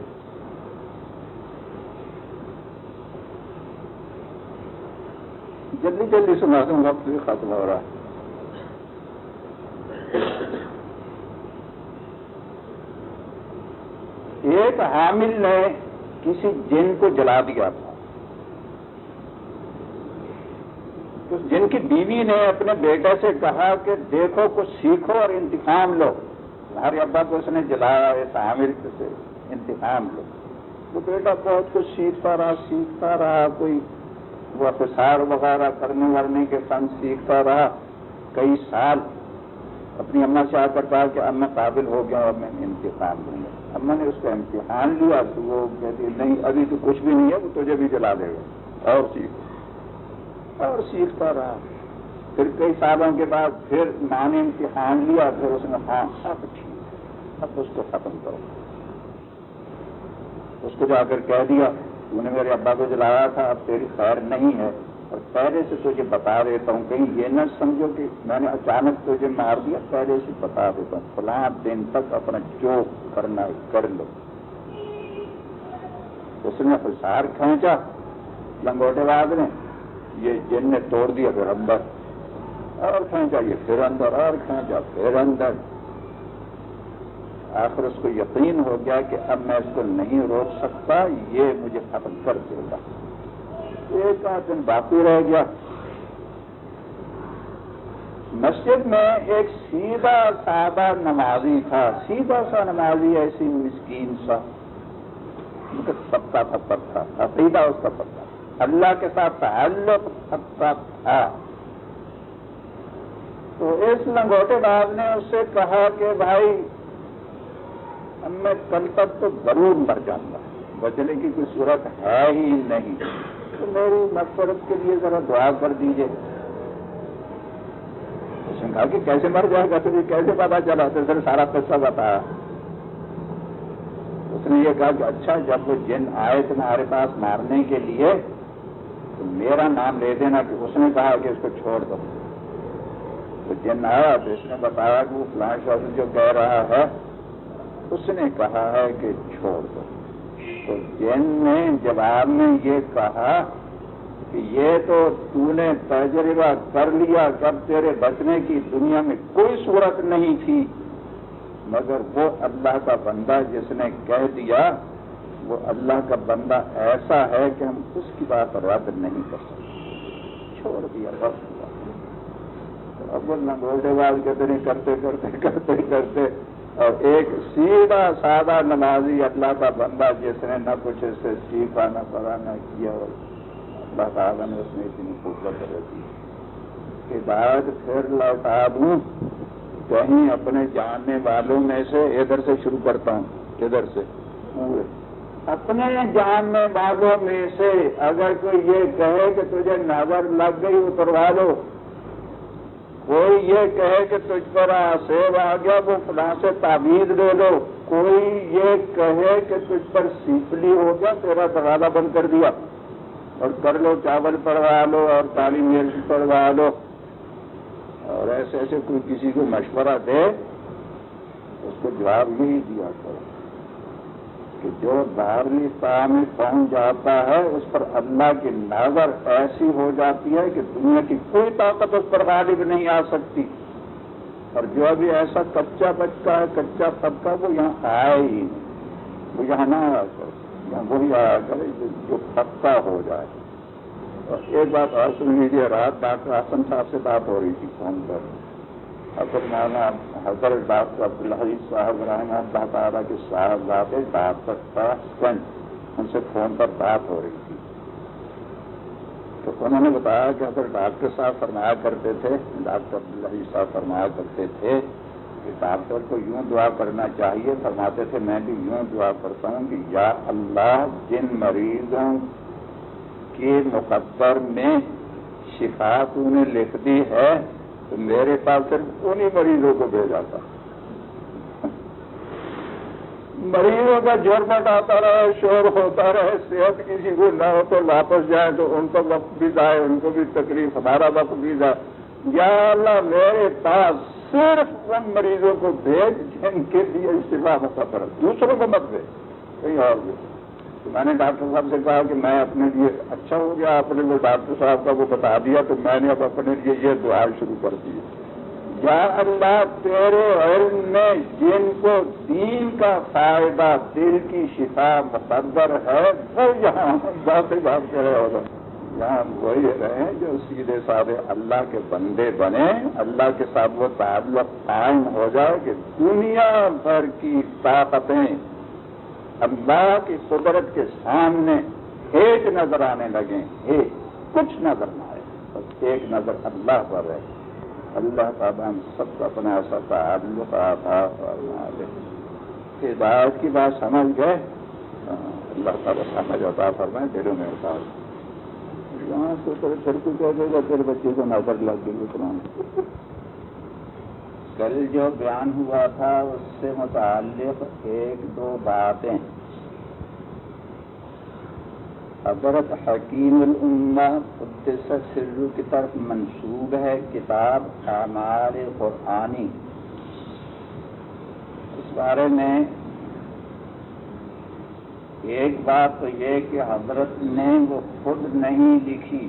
جلدی جلدی سنا دوں وقت بھی ختم ہو رہا ہے۔ ایک حامل نے کسی جن کو جلا دیا تھا۔ جن کی بیوی نے اپنے بیٹے سے کہا کہ دیکھو، کچھ سیکھو اور انتخاب لو۔ ہمارے ابا کو اس نے جلایا اس حامل سے انتخاب لو۔ تو بیٹا بہت کچھ سیکھتا رہا سیکھتا رہا، کوئی وہ افسار وغیرہ کرنے ورنے کے فن سیکھتا رہا۔ کئی سال اپنی اما سے آ کر کہا کہ اب میں قابل ہو گیا اور میں امتحان دوں گا۔ اما نے اس کا امتحان لیا، تو وہ کہتی، نہیں، ابھی تو کچھ بھی نہیں ہے، وہ تجھے بھی جلا دے گا۔ اور سیکھ اور سیکھتا رہا۔ پھر کئی سالوں کے بعد پھر ماں نے امتحان لیا، پھر اس نے ہاں اب ٹھیک اب اس کو ختم کرو۔ اس کو جا کر کہہ دیا تو نے میرے ابا کو جلایا تھا، اب تیری خیر نہیں ہے۔ اور پہلے سے تجھے بتا دیتا ہوں، کہیں یہ نہ سمجھو کہ میں نے اچانک تجھے مار دیا، پہلے سے بتا دیتا ہوں۔ فلاں دن تک اپنا جو کرنا کر لو۔ اس نے حسار کھینچا، لنگوٹے بعد نے یہ جن نے توڑ دیا پھر اندر، اور کھینچا یہ پھر اندر، اور کھینچا پھر اندر؟ آخر اس کو یقین ہو گیا کہ اب میں اس کو نہیں روک سکتا، یہ مجھے ختم کر دے گا۔ ایک آدھ دن باقی رہ گیا۔ مسجد میں ایک سیدھا سادہ نمازی تھا۔ سیدھا سا نمازی ایسی مسکین سا پتا تھا پتا تھا سیدھا اس کا پتا اللہ کے ساتھ تعلق پتا تھا۔ تو اس لنگوٹے باز نے اس سے کہا کہ بھائی میں کل تک تو ضرور مر جاؤں گا۔ بچنے کی کوئی صورت ہے ہی نہیں۔ تو میری مقصد کے لیے ذرا دعا کر دیجیے اس نے کہا کہ کیسے مر جائے گا؟ تجھے کیسے پتا چلا؟ تو سر سارا قصہ بتایا۔ اس نے یہ کہا کہ اچھا جب وہ جن آئے تمہارے پاس مارنے کے لیے تو میرا نام لے دینا کہ اس نے کہا کہ اس کو چھوڑ دو۔ تو جن آیا تو اس نے بتایا کہ وہ فلاں شوق جو کہہ رہا ہے، اس نے کہا ہے کہ چھوڑ دو۔ تو جین نے جواب میں یہ کہا کہ یہ تو تو نے تجربہ کر لیا کب تیرے بچنے کی دنیا میں کوئی صورت نہیں تھی، مگر وہ اللہ کا بندہ جس نے کہہ دیا وہ اللہ کا بندہ ایسا ہے کہ ہم اس کی بات رد نہیں کر سکتے۔ چھوڑ دیا، بس۔ اب وہ نگوڈے بال کہتے کرتے کرتے کرتے کرتے اور ایک سیدھا سادہ نمازی اللہ کا بندہ جس نے نہ کچھ اس سے سیکھا، نہ پڑھا، نہ کیا اور اللہ تعالیٰ نے اس نے اتنی خوبصورت کر دی۔ کہ بعد پھر لوٹا دوں۔ کہیں اپنے جاننے والوں میں سے ادھر سے شروع کرتا ہوں، ادھر سے۔ پورے اپنے جاننے والوں میں سے اگر کوئی یہ کہے کہ تجھے نظر لگ گئی اتروا دو۔ کوئی یہ کہے کہ تجھ پر آسیب آ گیا وہ فلاں سے تعبیر دے لو کوئی یہ کہے کہ تجھ پر سیپلی ہو گیا تیرا دروازہ بند کر دیا۔ اور کر لو چاول پڑوا لو اور کالی مرچ پڑوا لو۔ اور ایسے ایسے کوئی کسی کو مشورہ دے، اس کو جواب نہیں دیا کرو۔ کہ جو باہرلی پا میں پہنچ جاتا ہے، اس پر اللہ کی نظر ایسی ہو جاتی ہے کہ دنیا کی کوئی طاقت اس پر غالب نہیں آ سکتی۔ اور جو ابھی ایسا کچا بچہ ہے، کچا طبقہ وہ یہاں آئے ہی نہیں۔ وہ یہاں نہ آ کر یہاں وہی آیا کرے جو پکا ہو جائے۔ اور ایک بات اور سن لیجیے رات ڈاکٹر حسن صاحب سے بات ہو رہی تھی فون پر۔ حضرت مولانا حضرت ڈاکٹر عبدالحیث صاحب رحمہ اللہ تعالیٰ کے صاحب ڈاکٹر گنج ان سے فون پر بات ہو رہی تھی۔ تو انہوں نے بتایا کہ اگر ڈاکٹر صاحب فرمایا کرتے تھے ڈاکٹر عبدالحیث صاحب فرمایا کرتے تھے کہ ڈاکٹر کو یوں دعا کرنا چاہیے، فرماتے تھے، میں بھی یوں دعا کرتا ہوں کہ یا اللہ جن مریضوں کے مقدر میں شفا تو نے لکھ دی ہے تو میرے پاس صرف انہی مریضوں کو بھیجا تھا مریضوں کا جھرمٹ آتا رہے، شور ہوتا رہے، صحت کسی کو نہ ہو تو واپس جائے تو ان کو وقت بھی جائے ان کو بھی تکلیف، ہمارا وقت بھی جائے۔ یا اللہ، میرے پاس صرف ان مریضوں کو بھیج، جن کے لیے شفا پڑ مطلب دوسروں کو مت دے کہیں اور بھی۔ میں نے ڈاکٹر صاحب سے کہا کہ میں اپنے لیے اچھا ہو گیا اپنے کو ڈاکٹر صاحب کا وہ بتا دیا تو میں نے اب اپنے لیے یہ دعا شروع کر دی۔ یا اللہ، تیرے علم میں جن کو دین کا فائدہ، دل کی شفا مقدر ہے وہ یہاں بات بات کر رہے ہوگا یہاں وہی رہے جو سیدھے سادھے اللہ کے بندے بنے، اللہ کے ساتھ وہ تعلق قائم ہو جائے کہ دنیا بھر کی طاقتیں اللہ کی قدرت کے سامنے ایک نظر آنے لگے ایک کچھ نظر نہ آئے۔ بس ایک نظر اللہ پر رہے اللہ تعالیٰ ہم سب کو اپنا ایسا تعلق آتا ہدایت کی بات سمجھ گئے؟ ہاں، اللہ تعالیٰ سمجھ ہوتا فرمائے، دلوں میں ہوتا یہاں سے پھر کو کہہ دے گا بچے کو نظر لگ گئی اتنا۔ کل جو بیان ہوا تھا اس سے متعلق ایک دو باتیں۔ حضرت حکیم الامہ قدس سرو کی طرف منسوب ہے کتاب ہمارے قرآنی۔ اس بارے میں ایک بات تو یہ کہ حضرت نے وہ خود نہیں لکھی۔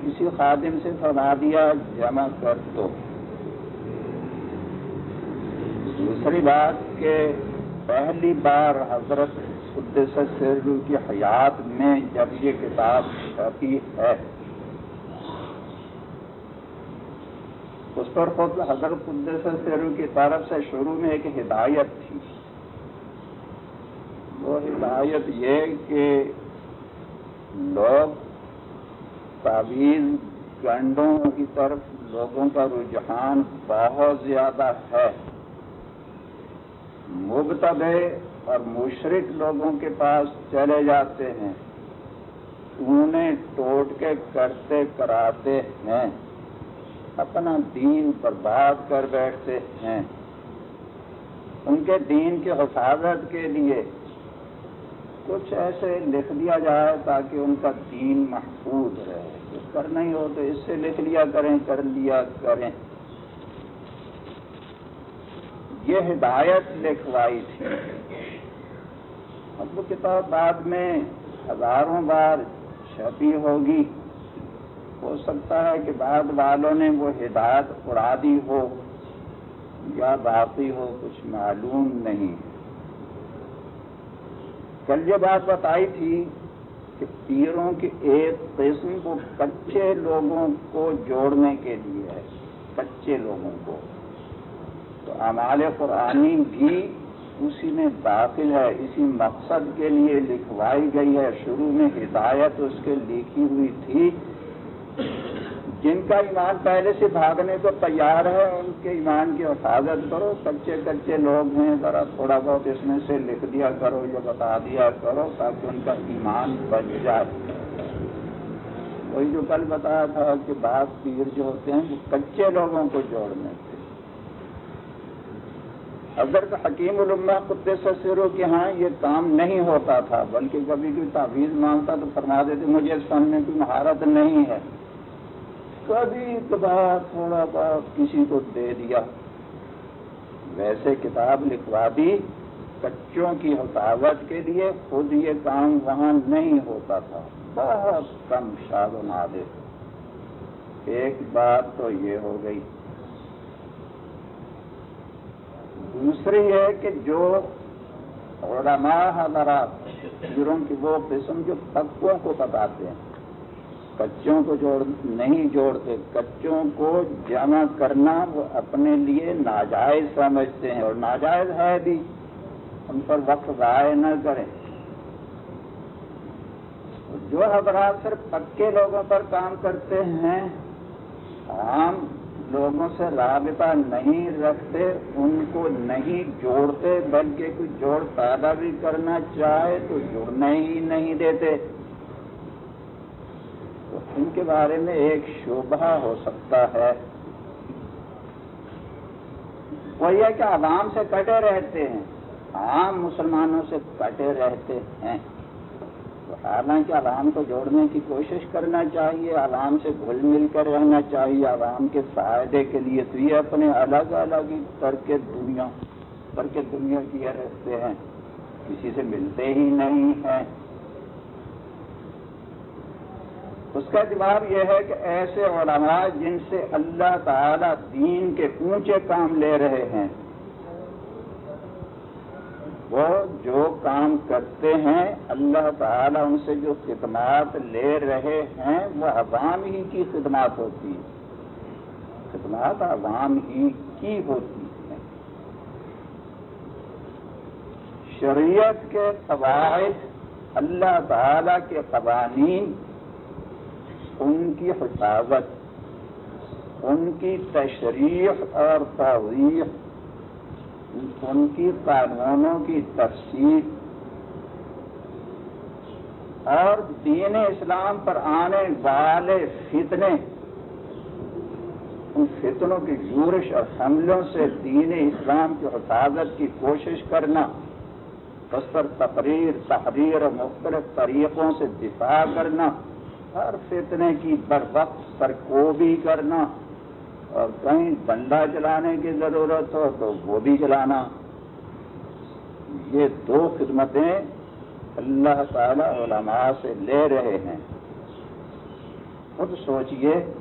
کسی خادم سے فرما دیا، جمع کر دو۔ دوسری بات کہ پہلی بار حضرت قدس سرو کی حیات میں جب یہ کتاب چھپی ہے، اس پر خود حضرت قدس سرو کی طرف سے شروع میں ایک ہدایت تھی۔ وہ ہدایت یہ کہ لوگ تعویذ گنڈوں کی طرف، لوگوں کا رجحان بہت زیادہ ہے۔ مبتبے اور مشرق لوگوں کے پاس چلے جاتے ہیں۔ انہیں ٹوٹ کے کرتے کراتے ہیں۔ اپنا دین برباد کر بیٹھتے ہیں۔ ان کے دین کی حفاظت کے لیے کچھ ایسے لکھ دیا جائے تاکہ ان کا دین محفوظ رہے۔ کچھ کرنا ہی ہو تو اس سے لکھ لیا کریں، کر لیا کریں۔ یہ ہدایت لکھوائی تھی۔ اب وہ کتاب بعد میں ہزاروں بار چھپی ہوگی۔ ہو سکتا ہے کہ بعد والوں نے وہ ہدایت اڑا دی ہو یا باقی ہو، کچھ معلوم نہیں۔ کل یہ بات بتائی تھی کہ پیروں کی ایک قسم کو کچے لوگوں کو جوڑنے کے لیے ہے، کچے لوگوں کو۔ تو امال قرآنی بھی اسی میں داخل ہے، اسی مقصد کے لیے لکھوائی گئی ہے۔ شروع میں ہدایت اس کے لکھی ہوئی تھی۔ جن کا ایمان پہلے سے بھاگنے کو تیار ہے، ان کے ایمان کی حفاظت کرو۔ کچے کچے لوگ ہیں، ذرا تھوڑا بہت اس میں سے لکھ دیا کرو یا بتا دیا کرو تاکہ ان کا ایمان بچ جائے۔ وہی جو کل بتایا تھا کہ بعض پیر جو ہوتے ہیں، وہ کچے لوگوں کو جوڑنے۔ کے حضرت حکیم علمہ قدس سروں کے ہاں یہ کام نہیں ہوتا تھا، بلکہ کبھی کوئی تعویذ مانگتا تو فرما دیتے، مجھے اس فن میں کوئی مہارت نہیں ہے۔ کبھی کبھار تھوڑا بہت کسی کو دے دیا۔ ویسے کتاب لکھوا دی بچوں کی حفاظت کے لیے، خود یہ کام وہاں نہیں ہوتا تھا۔ بہت کم شاد و نادر ایک بات تو یہ ہو گئی۔ دوسری ہے کہ جو علماء حضرات کھیروں کی وہ قسم جو پکوں کو بتاتے ہیں، کچوں کو جوڑ، نہیں جوڑتے، کچوں کو جمع کرنا وہ اپنے لیے ناجائز سمجھتے ہیں اور ناجائز ہے بھی۔ ان پر وقت ضائع نہ کریں۔ جو حضرات صرف پکے لوگوں پر کام کرتے ہیں، عام لوگوں سے رابطہ نہیں رکھتے، ان کو نہیں جوڑتے، بلکہ کوئی جوڑ پیدا بھی کرنا چاہے تو جڑنے ہی نہیں دیتے۔ تو ان کے بارے میں ایک شبہ ہو سکتا ہے۔ وہ یہ کہ عوام سے کٹے رہتے ہیں۔ عام مسلمانوں سے کٹے رہتے ہیں۔ حالانکہ عوام کو جوڑنے کی کوشش کرنا چاہیے، عوام سے گھل مل کر رہنا چاہیے، عوام کے فائدے کے لیے۔ تو یہ اپنے الگ الگ ہی کر کے دنیا کر کے دنیا کیے رہتے ہیں۔ کسی سے ملتے ہی نہیں ہیں۔ اس کا جواب یہ ہے کہ ایسے علماء جن سے اللہ تعالی دین کے اونچے کام لے رہے ہیں وہ جو کام کرتے ہیں، اللہ تعالیٰ ان سے جو خدمات لے رہے ہیں، وہ عوام ہی کی خدمات ہوتی ہے خدمات عوام ہی کی ہوتی ہے شریعت کے قواعد، اللہ تعالی کے قوانین، ان کی حفاظت، ان کی تشریح اور توضیح ان کی قانونوں کی تفصیل اور دین اسلام پر آنے والے فتنے، ان فتنوں کی یورش اور حملوں سے دین اسلام کی حفاظت کی کوشش کرنا، اس پر تقریر، تحریر اور مختلف طریقوں سے دفاع کرنا ہر فتنے کی بر وقت سرکوبی کرنا۔ اور کہیں ڈنڈا چلانے کی ضرورت ہو تو وہ بھی چلانا۔ یہ دو خدمتیں اللہ تعالی علماء سے لے رہے ہیں۔ خود سوچئے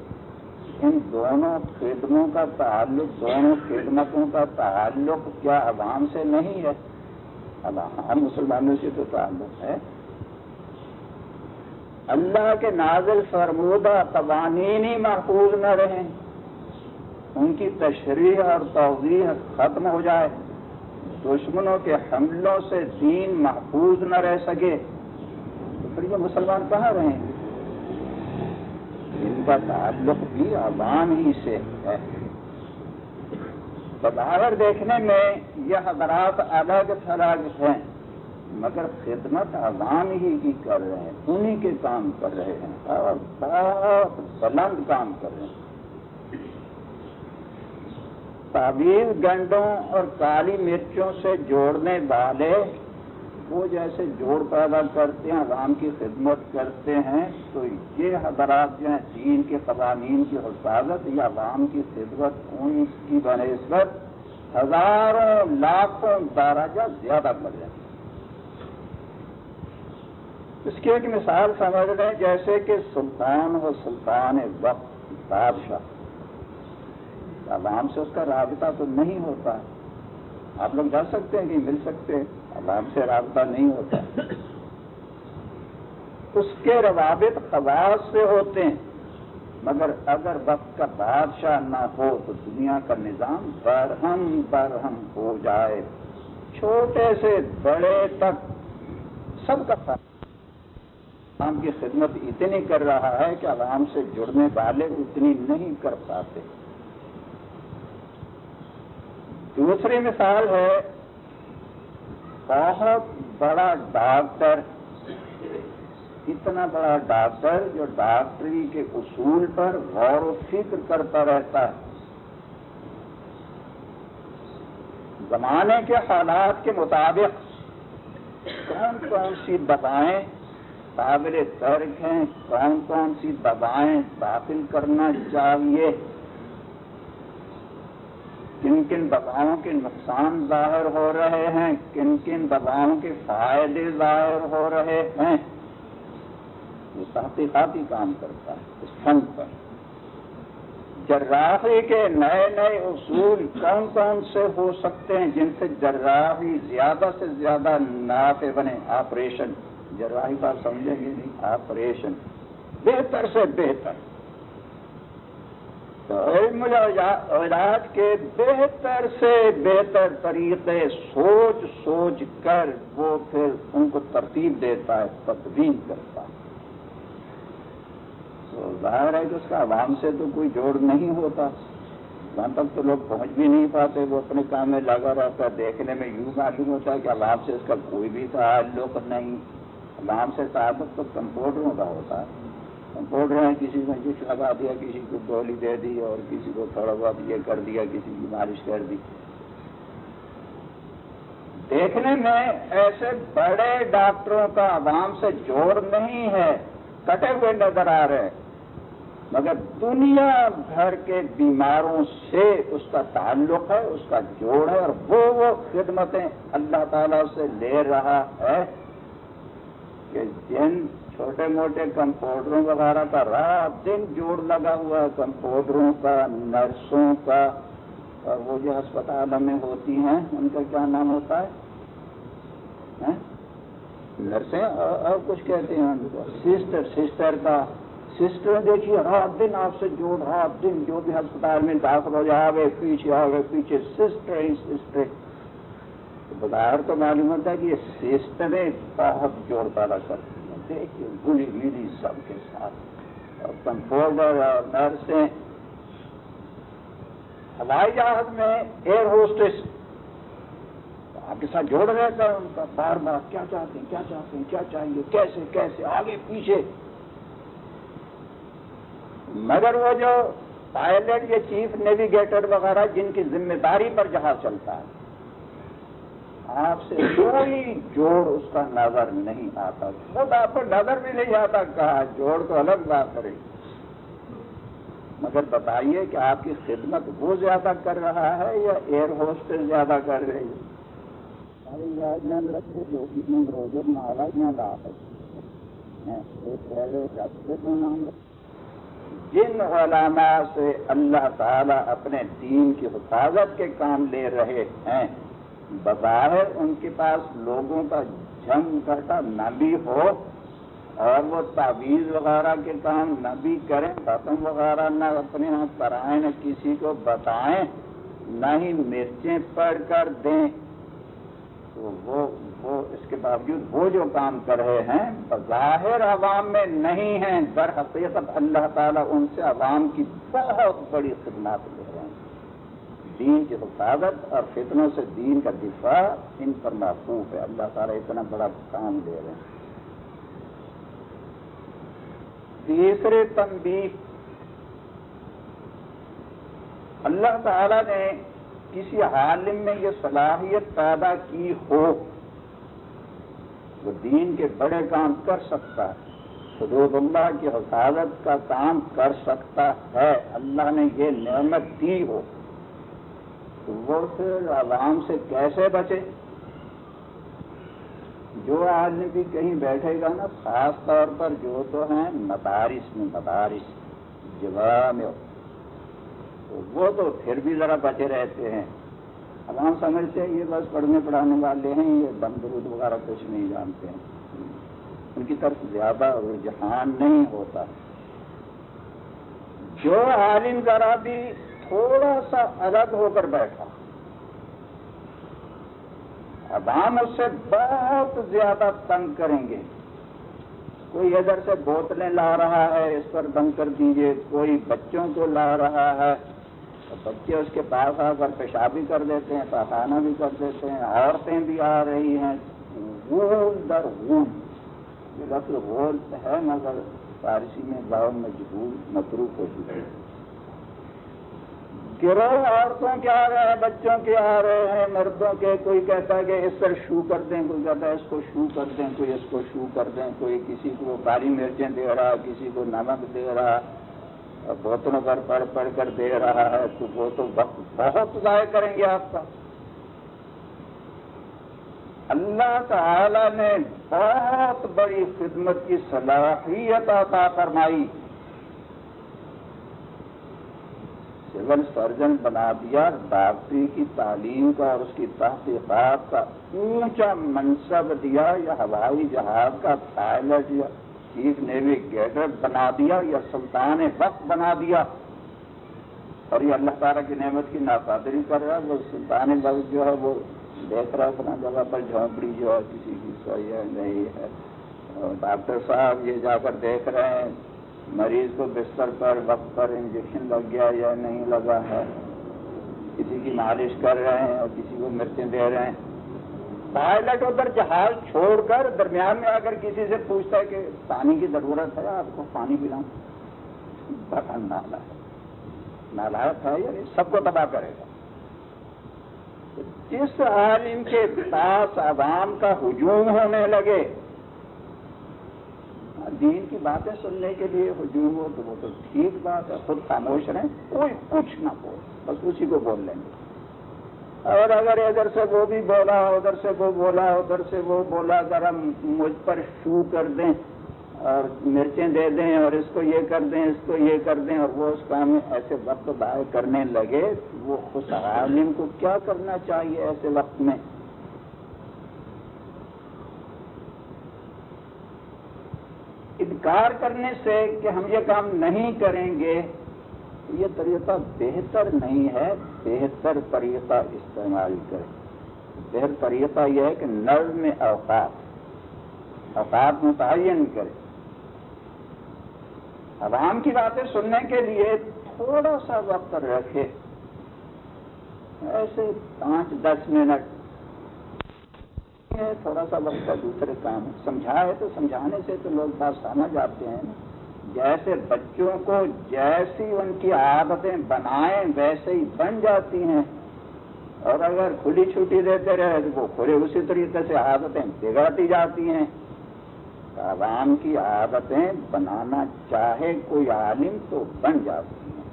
ان دونوں خدموں کا تعلق، دونوں خدمتوں کا تعلق کیا عوام سے نہیں ہے؟ عوام مسلمانوں سے تو تعلق ہے۔ اللہ کے نازل فرمودہ قوانین ہی محفوظ نہ رہیں۔ ان کی تشریح اور توضیح ختم ہو جائے۔ دشمنوں کے حملوں سے دین محفوظ نہ رہ سکے۔ تو پھر یہ مسلمان کہاں رہیں؟ گے ان کا تعلق بھی عوام ہی سے ہے۔ بداور دیکھنے میں یہ حضرات الگ تھلگ ہیں، مگر خدمت عوام ہی کی کر رہے ہیں، انہی کے کام کر رہے ہیں۔ اور بہت بلند کام کر رہے ہیں۔ تعویذ گنڈوں اور کالی مرچوں سے جوڑنے والے وہ جیسے جوڑ پیدا کرتے ہیں، عوام کی خدمت کرتے ہیں، تو یہ حضرات جو ہیں، دین کے قوانین کی حفاظت یا عوام کی خدمت، ان کی بنسبت ہزاروں لاکھوں درجہ زیادہ کر جائیں اس کی ایک مثال سمجھ لیں، جیسے کہ سلطان و سلطان وقت، بادشاہ۔ عوام سے اس کا رابطہ تو نہیں ہوتا۔ آپ لوگ جا سکتے ہیں کہ مل سکتے عوام سے رابطہ نہیں ہوتا۔ اس کے روابط خواص سے ہوتے ہیں، مگر اگر وقت کا بادشاہ نہ ہو تو دنیا کا نظام برہم برہم ہو جائے۔ چھوٹے سے بڑے تک سب کا عوام کی خدمت اتنی کر رہا ہے کہ عوام سے جڑنے والے اتنی نہیں کر پاتے۔ دوسری مثال ہے، بہت بڑا ڈاکٹر، اتنا بڑا ڈاکٹر جو ڈاکٹری کے اصول پر غور و فکر کرتا رہتا ہے۔ زمانے کے حالات کے مطابق کون کون سی دبائیں قابل ترک ہیں، کون کون سی دبائیں داخل کرنا چاہیے؟ کن کن دواؤں کے نقصان ظاہر ہو رہے ہیں؟ کن کن دواؤں کے فائدے ظاہر ہو رہے ہیں؟ یہ تحقیقاتی کام کرتا ہے، اس فن پر۔ جراحی کے نئے نئے اصول کون کون سے ہو سکتے ہیں جن سے جراحی زیادہ سے زیادہ نافع بنے؟ آپریشن۔ جراحی بات سمجھیں گے نہیں، آپریشن۔ بہتر سے بہتر۔ علم علاج کے بہتر سے بہتر طریقے سوچ سوچ کر وہ پھر ان کو ترتیب دیتا ہے تدبین کرتا ہے۔ تو ظاہر ہے کہ اس کا عوام سے تو کوئی جوڑ نہیں ہوتا۔ وہاں تک تو لوگ پہنچ بھی نہیں پاتے، وہ اپنے کام میں لگا رہتا ہے۔ دیکھنے میں یوں معلوم ہوتا ہے کہ عوام سے اس کا کوئی بھی تعلق نہیں۔ عوام سے تعلق تو کمپاؤڈروں کا ہوتا ہے۔ کمپاؤڈر ہیں، کسی کو جس لگا دیا، کسی کو گولی دے دی اور کسی کو تھوڑا بہت یہ کر دیا، کسی کی مالش کر دی۔ دیکھنے میں ایسے بڑے ڈاکٹروں کا عوام سے جوڑ نہیں ہے، کٹے ہوئے نظر آ رہے ہیں۔ مگر دنیا بھر کے بیماروں سے اس کا تعلق ہے، اس کا جوڑ ہے اور وہ وہ خدمتیں اللہ تعالی سے لے رہا ہے کہ جن چھوٹے موٹے کمپاؤڈروں وغیرہ کا رات دن جوڑ لگا ہوا ہے کمپاؤڈروں کا، نرسوں کا، اور وہ جو ہسپتال میں ہوتی ہیں، ان کا کیا نام ہوتا ہے؟ نرسیں؟ اور کچھ کہتے ہیں ان کو؟ سسٹر سسٹر کا۔ سسٹر دیکھیے، رات دن آپ سے جوڑ، رات دن جو بھی ہسپتال میں داخل ہو جائے، آگے، پیچھے آگے، پیچھے، سسٹر ہی سسٹر۔ بظاہر تو معلوم ہوتا ہے کہ یہ سسٹریں بہت جوڑ پیدا کرتی ہیں دیکھیے، گلی ملی سب کے ساتھ۔ اور کمپاؤڈر اور نرسیں ہوائی جہاز میں ایئر ہوسٹس آپ کے ساتھ جوڑ رہے تھا ان کا بار بار کیا چاہتے ہیں، کیا چاہتے ہیں، کیا چاہیے، کیسے کیسے، آگے پیچھے۔ مگر وہ جو پائلٹ یا چیف نیویگیٹر وغیرہ جن کی ذمہ داری پر جہاز چلتا ہے۔ آپ سے کوئی جوڑ اس کا نظر نہیں آتا۔ خود آپ کو نظر بھی نہیں آتا کہا جوڑ تو الگ بات کرے مگر بتائیے کہ آپ کی خدمت وہ زیادہ کر رہا ہے یا ایئر ہوسٹل زیادہ کر رہی ہے؟ جن علماء سے اللہ تعالیٰ اپنے دین کی حفاظت کے کام لے رہے ہیں بظاہر ان کے پاس لوگوں کا جنگ کرتا نہ بھی ہو اور وہ تعویذ وغیرہ کے کام نہ بھی کریں، ختم وغیرہ نہ اپنے یہاں پرائیں نہ کسی کو بتائیں، نہ ہی مرچیں پڑھ کر دیں۔ تو وہ وہ اس کے باوجود وہ جو کام کر رہے ہیں، بظاہر عوام میں نہیں ہیں۔ در حقیقت اللہ تعالیٰ ان سے عوام کی بہت بڑی خدمات لے رہے ہیں۔ دین کی حفاظت اور فتنوں سے دین کا دفاع ان پر محفوظ ہے۔ اللہ تعالیٰ اتنا بڑا کام دے رہے ہیں۔ تیسرے تنبیہ۔ اللہ تعالیٰ نے کسی عالم میں یہ صلاحیت پیدا کی ہو وہ دین کے بڑے کام کر سکتا ہے حدود اللہ کی حفاظت کا کام کر سکتا ہے۔ اللہ نے یہ نعمت دی ہو۔ وہ پھر عوام سے کیسے بچے؟ جو آدمی بھی کہیں بیٹھے گا نا، خاص طور پر جو تو ہیں مدارس میں، مدارس جواب وہ تو پھر بھی ذرا بچے رہتے ہیں۔ عوام سمجھتے ہیں یہ بس پڑھنے، پڑھانے والے ہیں، یہ دم درود وغیرہ کچھ نہیں جانتے ہیں۔ ان کی طرف زیادہ رجحان نہیں ہوتا۔ جو عالم ذرا بھی تھوڑا سا الگ ہو کر بیٹھا۔ عوام اس سے بہت زیادہ تنگ کریں گے۔ کوئی ادھر سے بوتلیں لا رہا ہے، اس پر بند کر دیجیے کوئی بچوں کو لا رہا ہے۔ بچے اس کے پاس آ کر پیشاب بھی کر دیتے ہیں، پاخانہ بھی کر دیتے ہیں، عورتیں بھی آ رہی ہیں۔ در یہ لفظ غول ہے، مگر فارسی میں بہت مجبور مصروف ہو چکے گروہ عورتوں کے آ رہے ہیں، بچوں کے آ رہے ہیں، مردوں کے، کوئی کہتا ہے کہ اس پر شو کر دیں، کوئی کہتا ہے اس کو شو کر دیں، کوئی اس کو شو کر دیں، کوئی کسی کو کالی مرچیں دے رہا، کسی کو نمک دے رہا، بوتلوں پر پڑھ پڑھ کر دے رہا ہے، تو وہ تو وقت بہت ضائع کریں گے آپ کا۔ اللہ تعالی نے بہت بڑی خدمت کی صلاحیت عطا فرمائی۔ سول سرجن بنا دیا ڈاکٹری کی تعلیم کا اور اس کی تحقیقات کا، اونچا منصب دیا، یا ہوائی جہاز کا پائلٹ، یا چیف نیویگیٹر بنا دیا، یا سلطان وقت بنا دیا۔ اور یہ اللہ تعالیٰ کی نعمت کی ناقادری کر رہا ہے، وہ سلطان وقت جو ہے، وہ دیکھ رہا ہے، اپنا جگہ پر جھونپڑی جو ہے، کسی کی صحیح ہے، نہیں ہے۔ ڈاکٹر صاحب یہ جا کر دیکھ رہے ہیں۔ مریض کو بستر پر وقت پر انجیکشن لگ گیا یا نہیں لگا ہے؟ کسی کی مالش کر رہے ہیں اور کسی کو مرچیں دے رہے ہیں۔ پائلٹ ادھر جہاز چھوڑ کر درمیان میں اگر کسی سے پوچھتا ہے کہ پانی کی ضرورت ہے، آپ کو پانی پلاؤں۔ بڑا نالا ہے۔ نالائق ہے یعنی سب کو تباہ کرے گا۔ جس عالم کے پاس عوام کا ہجوم ہونے لگے دین کی باتیں سننے کے لیے ہجوم ہو تو وہ تو ٹھیک بات ہے، خود خاموش رہیں، کوئی کچھ نہ بول بس اسی کو بول لیں گے۔ اور اگر ادھر سے وہ بھی بولا، ادھر سے وہ بولا، ادھر سے وہ بولا، اگر ہم مجھ پر شو کر دیں اور مرچیں دے دیں اور اس کو یہ کر دیں، اس کو یہ کر دیں اور وہ اس کام میں ایسے وقت باہر کرنے لگے، وہ خوش عالم کو کیا کرنا چاہیے ایسے وقت میں؟ انکار کرنے سے کہ ہم یہ کام نہیں کریں گے، یہ طریقہ بہتر نہیں ہے۔ بہتر طریقہ استعمال کریں۔ بہتر طریقہ یہ ہے کہ نظم اوقات اوقات متعین کرے عوام کی باتیں سننے کے لیے تھوڑا سا وقت رکھے ایسے پانچ دس منٹ تھوڑا سا وقت کا دوسرے کام سمجھائے تو سمجھانے سے تو لوگ بات سمجھ آتے ہیں۔ جیسے بچوں کو جیسی ان کی عادتیں بنائیں، ویسے ہی بن جاتی ہیں۔ اور اگر کھلی چھٹی دیتے رہے تو وہ کھلے اسی طریقے سے عادتیں بگڑتی جاتی ہیں۔ عوام کی عادتیں بنانا چاہے کوئی عالم تو بن جاتی ہیں۔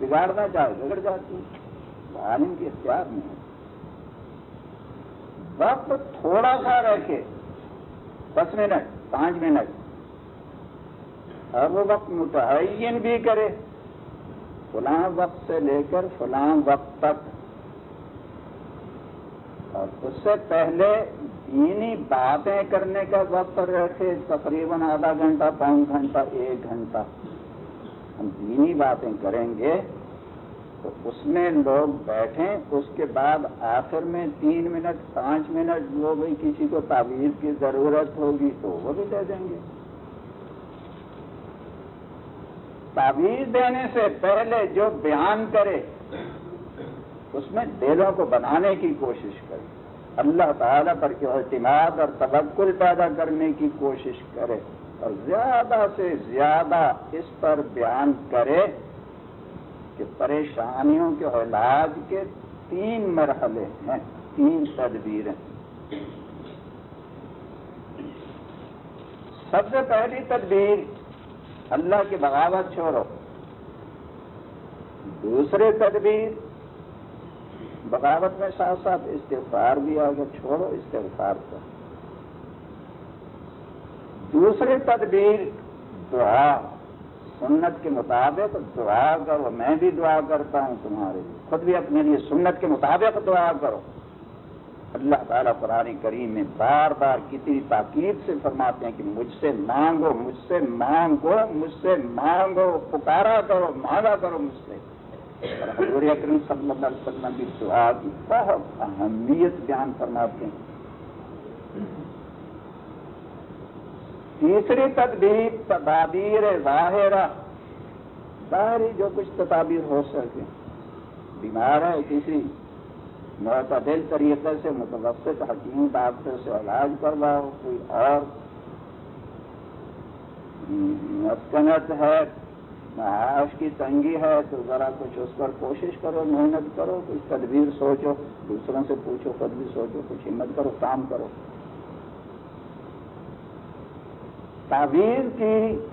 بگاڑنا چاہے بگڑ جاتی ہیں۔ عالم کی اختیار نہیں وقت تھوڑا سا رکھے دس منٹ پانچ منٹ اور وہ وقت متعین بھی کرے۔ فلاں وقت سے لے کر فلاں وقت تک۔ اور اس سے پہلے دینی باتیں کرنے کا وقت رکھے تقریباً آدھا گھنٹہ پانچ گھنٹہ، ایک گھنٹہ ہم دینی باتیں کریں گے۔ تو اس میں لوگ بیٹھیں، اس کے بعد آخر میں تین منٹ، پانچ منٹ وہ بھی کسی کو تعویذ کی ضرورت ہوگی تو وہ بھی دے دیں گے۔ تعویذ دینے سے پہلے جو بیان کرے، اس میں دلوں کو بنانے کی کوشش کرے۔ اللہ تعالیٰ پر کے اعتماد اور تبکل پیدا کرنے کی کوشش کرے اور زیادہ سے زیادہ اس پر بیان کرے۔ کہ پریشانیوں کے علاج کے تین مرحلے ہیں، تین تدبیریں۔ سب سے پہلی تدبیر، اللہ کی بغاوت چھوڑو۔ دوسرے تدبیر، بغاوت میں ساتھ ساتھ استغفار بھی اگر چھوڑو، استغفار کر دوسری تدبیر، دعا۔ سنت کے مطابق دعا کرو، میں بھی دعا کرتا ہوں تمہارے لیے۔ خود بھی اپنے لیے سنت کے مطابق دعا کرو۔ اللہ تعالیٰ قرآن کریم میں بار بار کتنی تاکید سے فرماتے ہیں کہ مجھ سے مانگو، مجھ سے مانگو، مجھ سے مانگو، پکارا کرو، مانگا کرو مجھ سے۔ حضور اکرم صلی اللہ علیہ وسلم بھی دعا کی بہت اہمیت بیان فرماتے ہیں۔ تیسری تدبیر تدابیر ظاہرہ۔ ظاہری جو کچھ تدابیر ہو سکے۔ بیمار ہے کسی معتدل طریقے سے، متوسط حکیم ڈاکٹر سے علاج کرواؤ، کوئی اور۔ مسکنت ہے، معاش کی تنگی ہے، تو ذرا کچھ اس پر کوشش کرو، محنت کرو، کچھ تدبیر سوچو، دوسروں سے پوچھو، خود بھی سوچو، کچھ ہمت کرو، کام کرو۔ تعویذ کی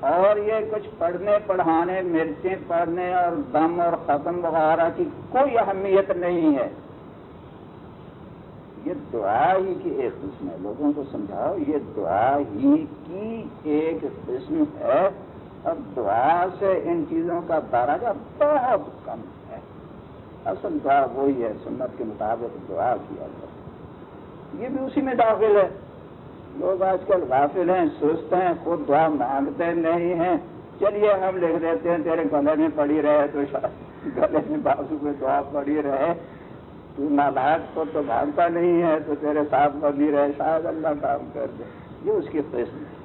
اور یہ کچھ پڑھنے پڑھانے مرچیں پڑھنے اور دم اور ختم وغیرہ کی کوئی اہمیت نہیں ہے۔ یہ دعا ہی کی ایک قسم ہے۔ لوگوں کو سمجھاؤ، یہ دعا ہی کی ایک قسم ہے۔ اب دعا سے ان چیزوں کا درجہ بہت کم ہے۔ اصل دعا وہی ہے، سنت کے مطابق دعا کیا جائے یہ بھی اسی میں داخل ہے۔ لوگ آج کل غافل ہیں، سست ہیں، خود دعا مانگتے نہیں ہیں۔ چلیے، ہم لکھ دیتے ہیں، تیرے گلے میں پڑی رہے، تو گلے میں بازو میں دعا پڑی رہے۔ تو نالاک کو تو مانگتا نہیں ہے، تو تیرے ساتھ بندی رہے، شاید اللہ کام کر دے۔ یہ اس کی قسم ہے۔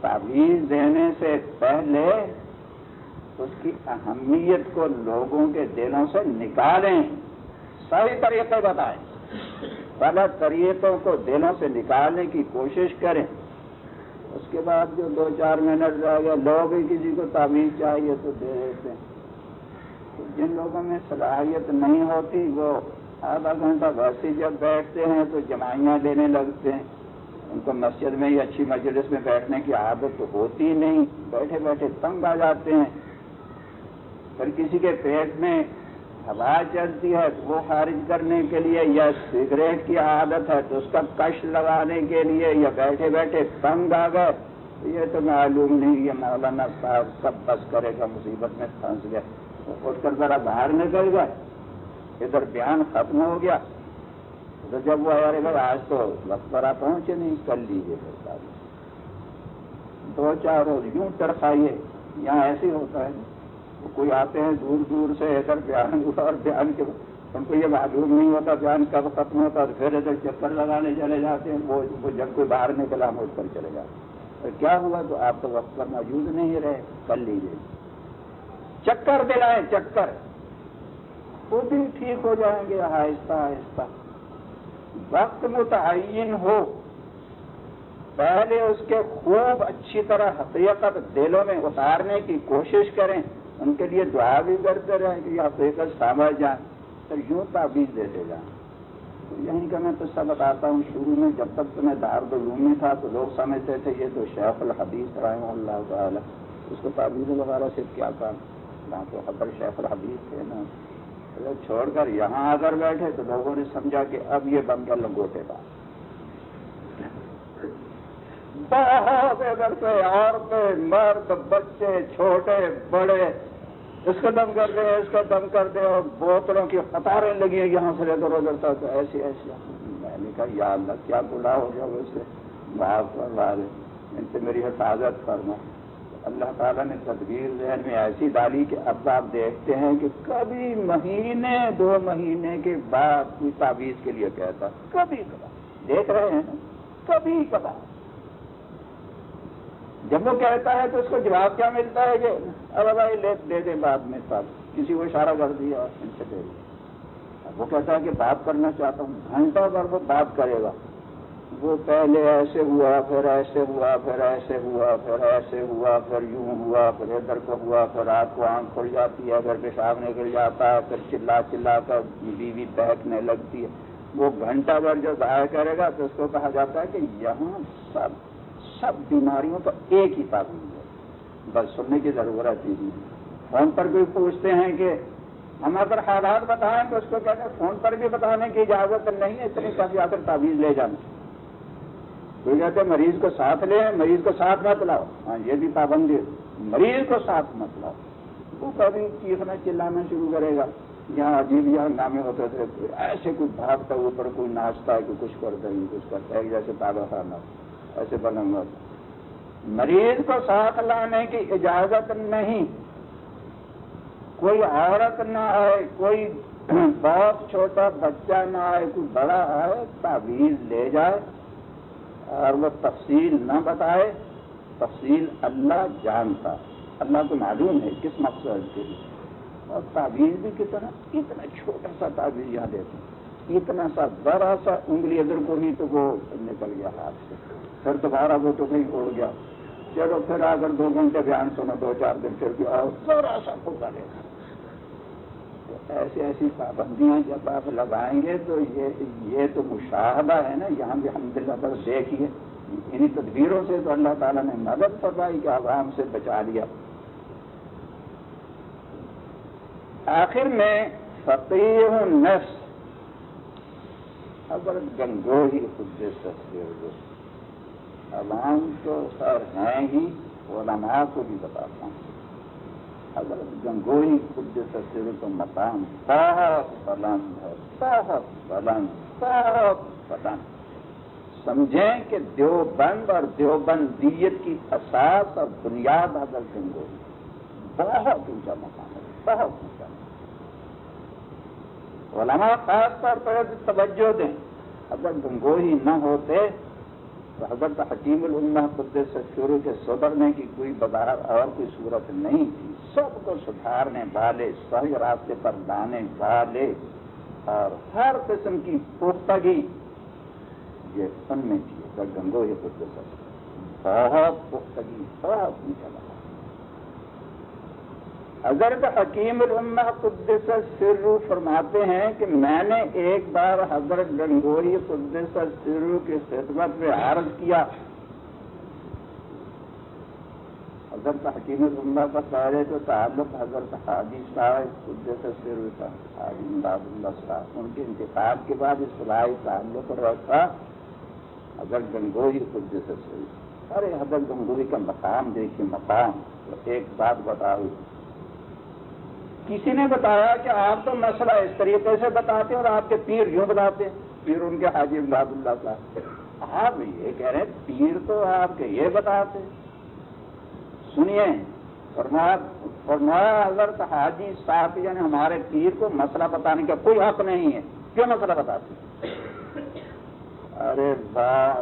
تعویذ دینے سے پہلے اس کی اہمیت کو لوگوں کے دلوں سے نکالیں۔ صحیح طریقے بتائیں۔ غلط طریقوں کو دلوں سے نکالنے کی کوشش کریں۔ اس کے بعد جو دو چار منٹ رہ گئے، لوگ ہی کسی کو تعویذ چاہیے تو دے دیتے ہیں۔ جن لوگوں میں صلاحیت نہیں ہوتی، وہ آدھا گھنٹہ ویسے جب بیٹھتے ہیں تو جمائیاں دینے لگتے ہیں۔ ان کو مسجد میں ہی اچھی مجلس میں بیٹھنے کی عادت تو ہوتی نہیں۔ بیٹھے بیٹھے تنگ آ جاتے ہیں۔ پھر کسی کے پیٹ میں ہوا چلتی ہے وہ خارج کرنے کے لیے یا سگریٹ کی عادت ہے تو اس کا کش لگانے کے لیے یا بیٹھے بیٹھے تنگ آ گئے، یہ تو معلوم نہیں یہ مولانا صاحب کب بس کرے گا، مصیبت میں پھنس گئے۔ اٹھ کر ذرا باہر نکل گئے۔ ادھر بیان ختم ہو گیا۔ تو جب وہ ارے بھائی آج تو وقت پر آپ پہنچے نہیں، کر لیجیے پھر دو چار روز یوں ٹرفائیے یہاں ایسے ہوتا ہے۔ کوئی آتے ہیں دور دور سے ادھر بیان ہوا اور بیان کے ان کو یہ معلوم نہیں ہوتا بیان کب ختم ہوتا پھر ادھر چکر لگانے چلے جاتے ہیں، وہ جب کوئی باہر نکلا ہم اٹھ کر چلے جاتے اور کیا ہوا؟ تو آپ تو وقت پر موجود نہیں رہے، کر لیجیے چکر دلائیں، چکر۔ وہ بھی ٹھیک ہو جائیں گے، آہستہ آہستہ۔ وقت متعین ہو۔ پہلے اس کے خوب اچھی طرح حقیقت دلوں میں اتارنے کی کوشش کریں۔ ان کے لیے دعا بھی کرتے رہیں کہ حقیقت سامر جائیں، پھر یوں تعبیر دیتے جائیں۔ تو یعنی یہیں کا میں تو سب بتاتا ہوں، شروع میں جب تک تو میں دار دلومی تھا، تو لوگ سمجھتے تھے، یہ تو شیخ الحدیث رحمہ اللہ تعالیٰ، اس کو تعبیر وغیرہ سے کیا کام وہاں تو خبر شیخ الحدیث تھے نا چھوڑ کر یہاں آ کر بیٹھے تو لوگوں نے سمجھا کہ اب یہ بندہ لنگوٹے کا بہت ادھر سے عورتیں، مرد، بچے، چھوٹے، بڑے اس کو دم کر دے، اس کو دم کر دے، اور بوتلوں کی قطاریں لگی ہیں یہاں سے لے کر ادھر تک ایسی ایسی۔ میں نے کہا، یا اللہ، کیا بلا ہو گیا ویسے بھاگ ان سے میری حفاظت کرنا اللہ تعالیٰ نے تدبیر ذہن میں ایسی ڈالی کہ اب آپ دیکھتے ہیں کہ کبھی مہینے، دو مہینے کے بعد کوئی تعویذ کے لیے کہتا، کبھی کبھار۔ دیکھ رہے ہیں کبھی کبھار۔ جب وہ کہتا ہے تو اس کو جواب کیا ملتا ہے کہ اب بھائی لے دے دے بعد میں سب کسی کو اشارہ کر دیا ان سے دے دیا۔ وہ کہتا ہے کہ بات کرنا چاہتا ہوں۔ گھنٹہ بھر وہ بات کرے گا۔ وہ پہلے ایسے ہوا، پھر ایسے ہوا، پھر ایسے ہوا، پھر ایسے ہوا، پھر یوں ہوا، پھر ادھر کو ہوا، پھر رات کو آنکھ کھل جاتی ہے گھر پیشاب نکل جاتا ہے، پھر چلا چلا کر بیوی بہکنے لگتی ہے۔ وہ گھنٹہ بھر جو ضائع کرے گا تو اس کو کہا جاتا ہے کہ یہاں سب سب بیماریوں کا ایک ہی تعبیر ہے۔ بس سننے کی ضرورت ہی نہیں۔ فون پر بھی پوچھتے ہیں کہ ہم اگر حالات بتائیں تو اس کو کہتے ہیں، فون پر بھی بتانے کی اجازت نہیں ہے، اتنی کافی آ کر تعویذ لے جانا۔ کوئی کہتے ہیں، مریض کو ساتھ لے، مریض کو ساتھ مت لاؤ۔ ہاں یہ بھی پابندی مریض کو ساتھ مت لاؤ۔ وہ کبھی چیخنا چلانا شروع کرے گا۔ یہاں عجیب یہاں نامے ہوتے تھے، ایسے کوئی بھاگتا اوپر، کوئی ناچتا ہے، کوئی کچھ کرتا ہے کچھ کرتا ہے جیسے تازہ خانہ۔ ایسے بنوں گا۔ مریض کو ساتھ لانے کی اجازت نہیں۔ کوئی عورت نہ آئے، کوئی بہت چھوٹا بچہ نہ آئے، کوئی بڑا آئے، تعویذ لے جائے اور وہ تفصیل نہ بتائے۔ تفصیل اللہ جانتا، اللہ کو معلوم ہے کس مقصد کے لیے۔ اور تعبیر بھی کتنا، اتنا چھوٹا سا تعبیر یہاں دیتے اتنا سا بڑا سا انگلی ادھر کو ہی تو وہ نکل گیا ہاتھ سے۔ پھر دوبارہ وہ تو کہیں اڑ گیا۔ چلو پھر آ کر دو گھنٹے بیان سنو، دو چار دن پھر بھی آؤ۔ ذرا سا پکارے گا۔ ایسی ایسی پابندیاں جب آپ لگائیں گے تو یہ یہ تو مشاہدہ ہے نا۔ یہاں بھی ہم دلہ پر دیکھیے۔ انہیں تدبیروں سے تو اللہ تعالیٰ نے مدد فرمائی کہ عوام سے بچا لیا۔ آخر میں فقیر نفس اگر گنگو ہی خود سستے ہو عوام تو سر ہیں ہی، علماء کو بھی بتاتا ہوں۔ اگر گنگوئی خود تصویر تو مقام بہت بلند ہے بہت بلند بہت بلند سمجھیں کہ دیوبند اور دیوبندیت کی اساس اور بنیاد حضرت گنگوئی بہت اونچا مقام ہے، بہت اونچا۔ علماء خاص طور پر توجہ دیں۔ اگر گنگوئی نہ ہوتے حضرت حکیم الامہ قدس سے شروع کے سدھرنے کی کوئی بظاہر اور کوئی صورت نہیں تھی۔ سب کو سدھارنے والے، صحیح راستے پر لانے والے، اور ہر قسم کی پختگی۔ یہ ان میں تھی اگر گنگوئی قدس بہت پختگی، بہت نکلا حضرت حکیم الامہ قدس سرو فرماتے ہیں کہ میں نے ایک بار حضرت گنگوئی قدس سرو کی خدمت میں عرض کیا۔ حضرت حکیم الامہ کا پہلے تو تعلق حضرت حاجی صاحب قدس سرو صاحب ان کے انتخاب کے بعد اصلاحی تعلق رکھا حضرت گنگوئی قدس سرو ارے حضرت گنگوئی کا مقام دیکھیے، مقام ایک بات بتاؤ کسی نے بتایا کہ آپ تو مسئلہ اس طریقے سے بتاتے ہیں اور آپ کے پیر یوں بتاتے ہیں؟ پیر ان کے حاجی امداد اللہ صاحب آپ یہ کہہ رہے ہیں، پیر تو آپ کے یہ بتاتے سنیے فرمایا حضرت حاجی صاحب یعنی ہمارے پیر کو مسئلہ بتانے کا کوئی حق نہیں ہے۔ کیوں مسئلہ بتاتے ارے واہ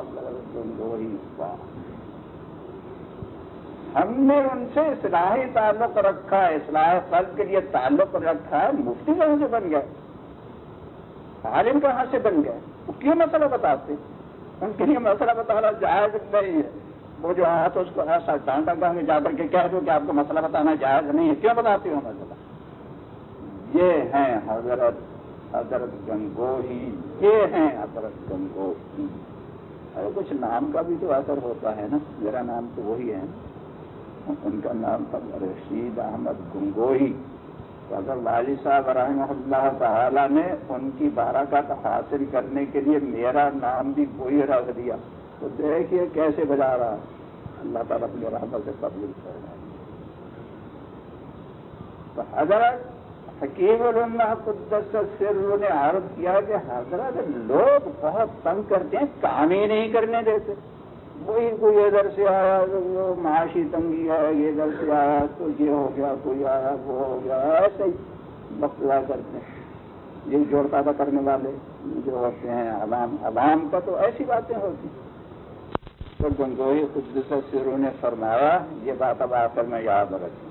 ہم نے ان سے اصلاحی تعلق رکھا ہے، اصلاح قلب کے لیے تعلق رکھا ہے، مفتی کہاں سے بن گئے؟ عالم کہاں سے بن گئے؟ وہ کیوں مسئلہ بتاتے؟ ان کے لیے مسئلہ بتانا جائز نہیں ہے۔ وہ جو آیا تو اس کو ایسا ڈانٹا گا جا کر کے کہہ دو کہ آپ کو مسئلہ بتانا جائز نہیں ہے۔ کیوں بتاتے ہو مسئلہ؟ یہ ہیں حضرت حضرت گنگوہی۔ یہ ہیں حضرت گنگوہی۔ ارے کچھ نام کا بھی تو اثر ہوتا ہے نا۔ میرا نام تو وہی ہے۔ ان کا نام تھا رشید احمد گنگوہی اگر والی صاحب رحمہ اللہ تعالیٰ نے ان کی بارکات حاصل کرنے کے لیے میرا نام بھی کوئی رکھ دیا۔ تو دیکھیے کیسے بجا رہا اللہ تعالیٰ اپنے رحمت سے قبول کر رہا تو حضرت حکیم اللہ قدس سر نے عرض کیا کہ حضرت لوگ بہت تنگ کرتے ہیں، کام ہی نہیں کرنے دیتے۔ وہی کوئی ادھر سے آیا وہ معاشی تنگی ہے یہ ادھر سے آیا، تو یہ ہو گیا کوئی آیا، وہ ہو گیا، ایسے ہی کرتے ہیں۔ یہ جوڑ پیدا کرنے والے جو ہوتے ہیں، عوام عوام کا تو ایسی باتیں ہوتی تو گنگوئی قدس سرو نے فرمایا، یہ بات اب آخر میں یاد رکھیں۔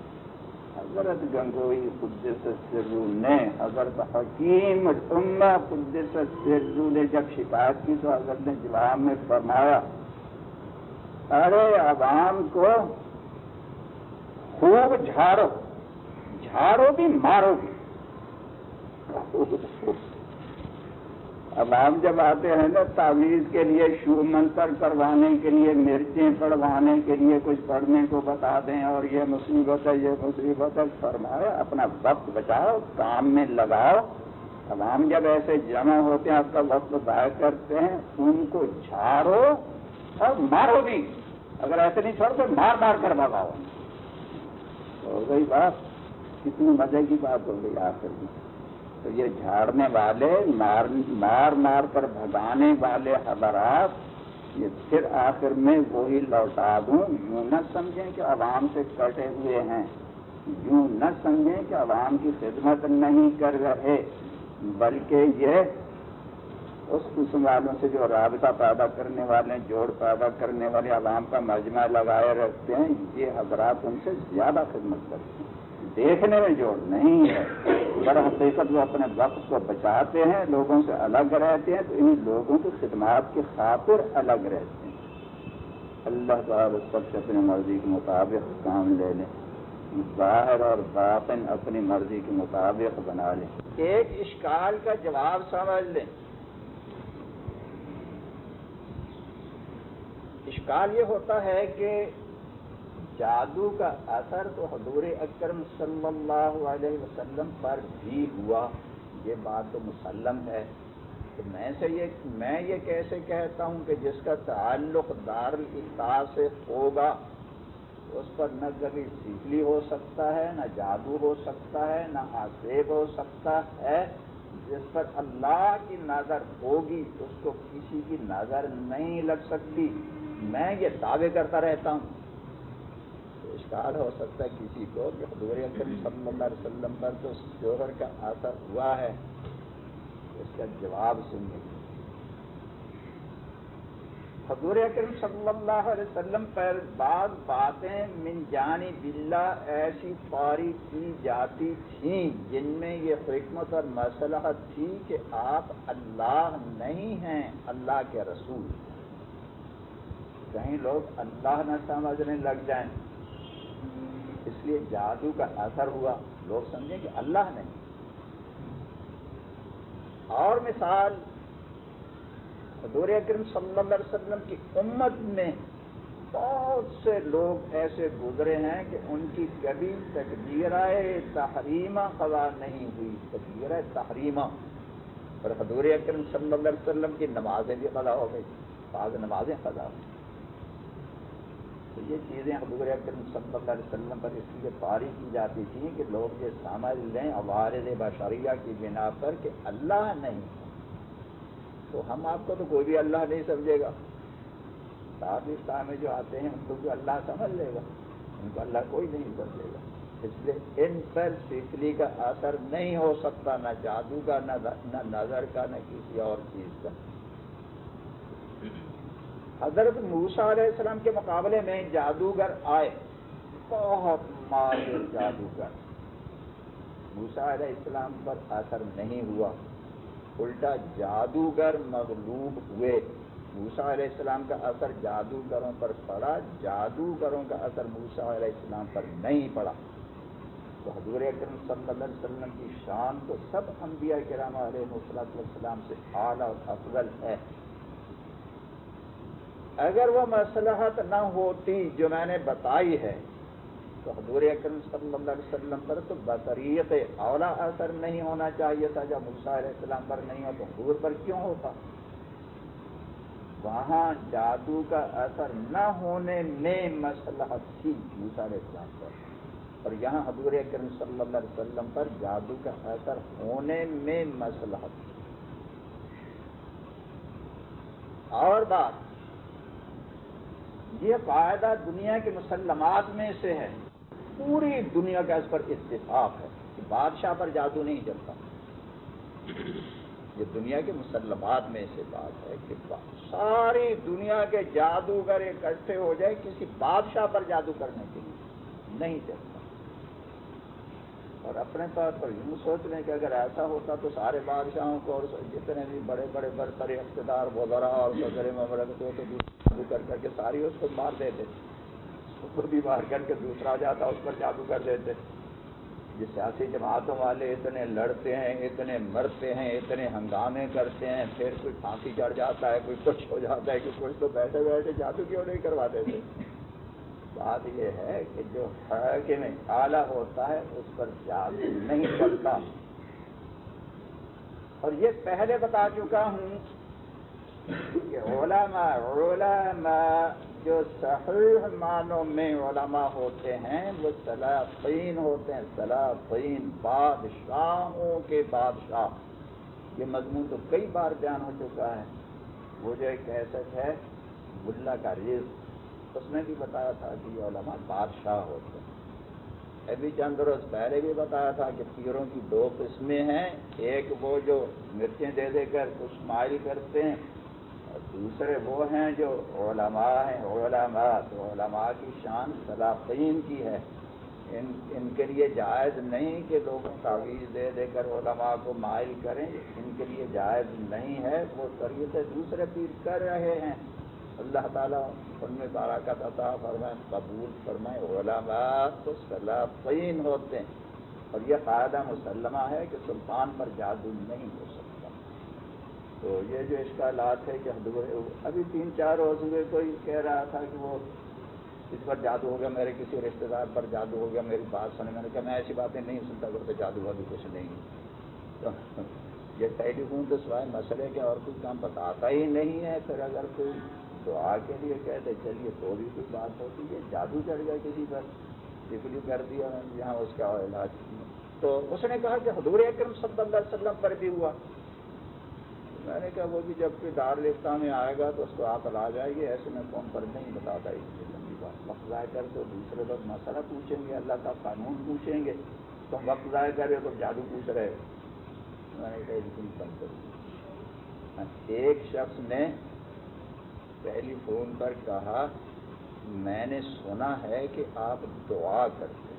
حضرت گنگوئی قدس سرو نے، حضرت حکیم قدس سرو نے جب شکایت کی تو حضرت نے جواب میں فرمایا ارے عوام کو خوب جھاڑو۔ جھاڑو بھی مارو بھی۔ عوام جب آتے ہیں نا تعویذ کے لیے شو منتر کروانے کے لیے، مرچیں پڑھوانے کے لیے کچھ پڑھنے کو بتا دیں اور یہ مصیبت ہے، یہ مصیبت ہے فرمائے اپنا وقت بچاؤ، کام میں لگاؤ۔ عوام جب ایسے جمع ہوتے ہیں، آپ کا وقت ضائع کرتے ہیں، ان کو جھاڑو۔ اور مارو بھی اگر ایسے نہیں چھوڑ تو مار مار کر بھگاؤ ہو۔ گئی بات، کتنی مزے کی بات ہو گئی آخر میں۔ تو یہ جھاڑنے والے، مار مار مار کر بھگانے والے حضرات، یہ پھر آخر میں وہی لوٹا دوں۔ یوں نہ سمجھیں کہ عوام سے کٹے ہوئے ہیں۔ یوں نہ سمجھیں کہ عوام کی خدمت نہیں کر رہے۔ بلکہ یہ اس قسم والوں سے جو رابطہ پیدا کرنے والے، جوڑ پیدا کرنے والے، عوام کا مجمع لگائے رکھتے ہیں، یہ حضرات ان سے زیادہ خدمت کرتے ہیں۔ دیکھنے میں جوڑ نہیں ہے۔ در حقیقت وہ اپنے وقت کو بچاتے ہیں، لوگوں سے الگ رہتے ہیں، تو ان لوگوں کی خدمات کی خاطر الگ رہتے ہیں۔ اللہ تعالی سب سے اپنی مرضی کے مطابق کام لے لیں ظاہر اور باطن اپنی مرضی کے مطابق بنا لیں ایک اشکال کا جواب سمجھ لیں۔ اشکال یہ ہوتا ہے کہ جادو کا اثر تو حضور اکرم صلی اللہ علیہ وسلم پر بھی ہوا۔ یہ بات تو مسلم ہے۔ تو میں سے یہ، میں یہ کیسے کہتا ہوں کہ جس کا تعلق دار الفاظ سے ہوگا، اس پر نہ کبھی سیکلی ہو سکتا ہے، نہ جادو ہو سکتا ہے، نہ آسیب ہو سکتا ہے۔ جس پر اللہ کی نظر ہوگی، اس کو کسی کی نظر نہیں لگ سکتی۔ میں یہ دعوے کرتا رہتا ہوں۔ اشکال ہو سکتا ہے کسی کو کہ حضور اکرم صلی اللہ علیہ وسلم پر تو جوہر کا اثر ہوا ہے، اس کا جواب سنیے۔ حضور اکرم صلی اللہ علیہ وسلم پر بعض باتیں من جانی بلا ایسی پاری کی جاتی تھیں جن میں یہ حکمت اور مسئلہ تھی کہ آپ اللہ نہیں ہیں، اللہ کے رسول۔ کہیں لوگ اللہ نہ سمجھنے لگ جائیں۔ اس لیے جادو کا اثر ہوا۔ لوگ سمجھیں کہ اللہ نہیں۔ اور مثال، حضور اکرم صلی اللہ علیہ وسلم کی امت میں بہت سے لوگ ایسے گزرے ہیں کہ ان کی کبھی تقبیرہ تحریمہ خدا نہیں ہوئی۔ تقبیرہ تحریمہ۔ اور حضور اکرم صلی اللہ علیہ وسلم کی نمازیں بھی خدا ہو گئی۔ بعض نمازیں خدا ہو تو یہ چیزیں حضور اکرم صلی اللہ علیہ وسلم پر اس لیے پاری کی جاتی تھیں کہ لوگ یہ سمجھ لیں عوارض بشریہ کی بنا پر کہ اللہ نہیں تو ہم آپ کو تو کوئی بھی اللہ نہیں سمجھے گا۔ پاکستان میں جو آتے ہیں ان کو بھی اللہ سمجھ لے گا۔ ان کو اللہ کوئی نہیں سمجھے گا۔ اس لیے ان پر سیکلی کا اثر نہیں ہو سکتا، نہ جادو کا، نہ نظر کا، نہ کسی اور چیز کا۔ حضرت موسا علیہ السلام کے مقابلے میں جادوگر آئے۔ بہت ماہر جادوگر۔ موسا علیہ السلام پر اثر نہیں ہوا۔ الٹا جادوگر مغلوب ہوئے۔ موسا علیہ السلام کا اثر جادوگروں پر پڑا۔ جادوگروں کا اثر موسا علیہ السلام پر نہیں پڑا۔ تو حضور اکرم صلی اللہ علیہ وسلم کی شان تو سب انبیاء کرام علیہ وسلم السلام سے اعلیٰ اور افضل ہے۔ اگر وہ مسلحت نہ ہوتی جو میں نے بتائی ہے، تو حضور اکرم صلی اللہ علیہ وسلم پر تو بطریت اولا اثر نہیں ہونا چاہیے تھا۔ جب موسیٰ علیہ السلام پر نہیں ہو تو حضور پر کیوں ہوتا؟ وہاں جادو کا اثر نہ ہونے میں مسلحت تھی موسیٰ علیہ السلام پر۔ اور یہاں حضور اکرم صلی اللہ علیہ وسلم پر جادو کا اثر ہونے میں مسلحت تھی۔ اور بات یہ قاعدہ دنیا کے مسلمات میں سے ہے۔ پوری دنیا کا اس پر اتفاق ہے کہ بادشاہ پر جادو نہیں چلتا یہ دنیا کے مسلمات میں سے بات ہے کہ ساری دنیا کے جادوگر اکٹھے ہو جائے کسی بادشاہ پر جادو کرنے کے لیے۔ نہیں چلتا اور اپنے طور پر یوں سوچ لیں کہ اگر ایسا ہوتا تو سارے بادشاہوں کو اور جتنے بھی بڑے بڑے برتر اقتدار وغیرہ اور صدر مملکت ہو تو جادو کر کر کے ساری اس کو مار دیتے، اس کو بھی مار کر کے دوسرا جاتا، اس پر جادو کر دیتے۔ یہ سیاسی جماعتوں والے اتنے لڑتے ہیں، اتنے مرتے ہیں، اتنے ہنگامے کرتے ہیں، پھر کوئی پھانسی چڑھ جاتا ہے، کوئی کچھ ہو جاتا ہے کہ کچھ تو بیٹھے بیٹھے جادو کیوں نہیں کروا دیتے بات یہ ہے کہ جو حاکم اعلیٰ ہوتا ہے، اس پر جادو نہیں پڑتا اور یہ پہلے بتا چکا ہوں کہ علماء علماء جو صحیح معنوں میں علماء ہوتے ہیں، وہ سلاطین ہوتے ہیں۔ سلاطین بادشاہوں کے بادشاہ۔ یہ مضمون تو کئی بار بیان ہو چکا ہے۔ وہ جو ایک ایسٹ ہے بلا کا رزق۔ اس میں بھی بتایا تھا کہ یہ علماء بادشاہ ہوتے ہیں۔ ابھی چند روز پہلے بھی بتایا تھا کہ پیروں کی دو قسمیں ہیں۔ ایک وہ جو مرچیں دے دے کر کچھ مائل کرتے ہیں اور دوسرے وہ ہیں جو علماء ہیں۔ علماء، تو علماء کی شان صلاقین کی ہے۔ ان ان کے لیے جائز نہیں کہ لوگ تعویذ دے دے کر علماء کو مائل کریں۔ ان کے لیے جائز نہیں ہے۔ وہ طریقے دوسرے پیر کر رہے ہیں۔ اللہ تعالیٰ ان میں باراکت عطا فرمائے، قبول فرمائے۔ علماء تو صلاقین ہوتے ہیں۔ اور یہ قاعدہ مسلمہ ہے کہ سلطان پر جادو نہیں ہو سکتا۔ تو یہ جو اشکالات ہے کہ ابھی تین چار روز ہوئے، کوئی کہہ رہا تھا کہ وہ اس پر جادو ہو گیا، میرے کسی رشتے دار پر جادو ہو گیا، میری بات سنے میں نے کہا، میں ایسی باتیں نہیں سنتا کرتے جادو ابھی کچھ نہیں۔ تو یہ ٹیلی فون تو سوائے مسئلے کے اور کوئی کام بتاتا ہی نہیں ہے۔ پھر اگر کوئی دعا کے لیے کہتے چلیے تو بھی کوئی بات ہوتی ہے، جادو چڑھ گیا کسی پر ٹکلی کر دیا، یہاں اس کا علاج۔ تو اس نے کہا کہ حضور اکرم صلی اللہ علیہ وسلم پر بھی ہوا۔ میں نے کہا وہ بھی جب کوئی دار لکھتا میں آئے گا تو اس کو آپ لا جائے گی ایسے میں فون پر نہیں بتاتا اس سے لمبی بات۔ وقت ضائع کر تو دوسرے لوگ مسئلہ پوچھیں گے، اللہ کا قانون پوچھیں گے۔ تو ہم وقت ضائع کر رہے تو جادو پوچھ رہے میں نے کہا بالکل بند کر ایک شخص نے پہلی فون پر کہا، میں نے سنا ہے کہ آپ دعا کرتے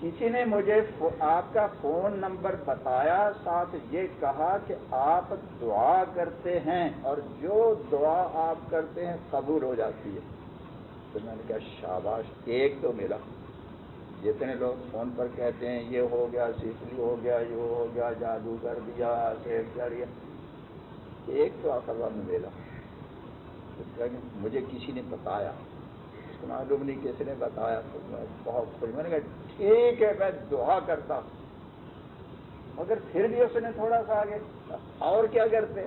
کسی نے مجھے آپ کا فون نمبر بتایا، ساتھ یہ کہا کہ آپ دعا کرتے ہیں اور جو دعا آپ کرتے ہیں قبول ہو جاتی ہے۔ تو میں نے کہا، شاباش، ایک تو ملا۔ جتنے لوگ فون پر کہتے ہیں، یہ ہو گیا سیفلی ہو گیا، یہ ہو گیا جادو کر دیا سیف کر دیا ایک تو آخر میں ملا مجھے کسی نے بتایا، اس کو معلوم نہیں کسی نے بتایا، تو میں بہت خوش میں نے کہا، ٹھیک ہے، میں دعا کرتا ہوں۔ مگر پھر بھی اس نے تھوڑا سا آگے اور کیا کرتے؟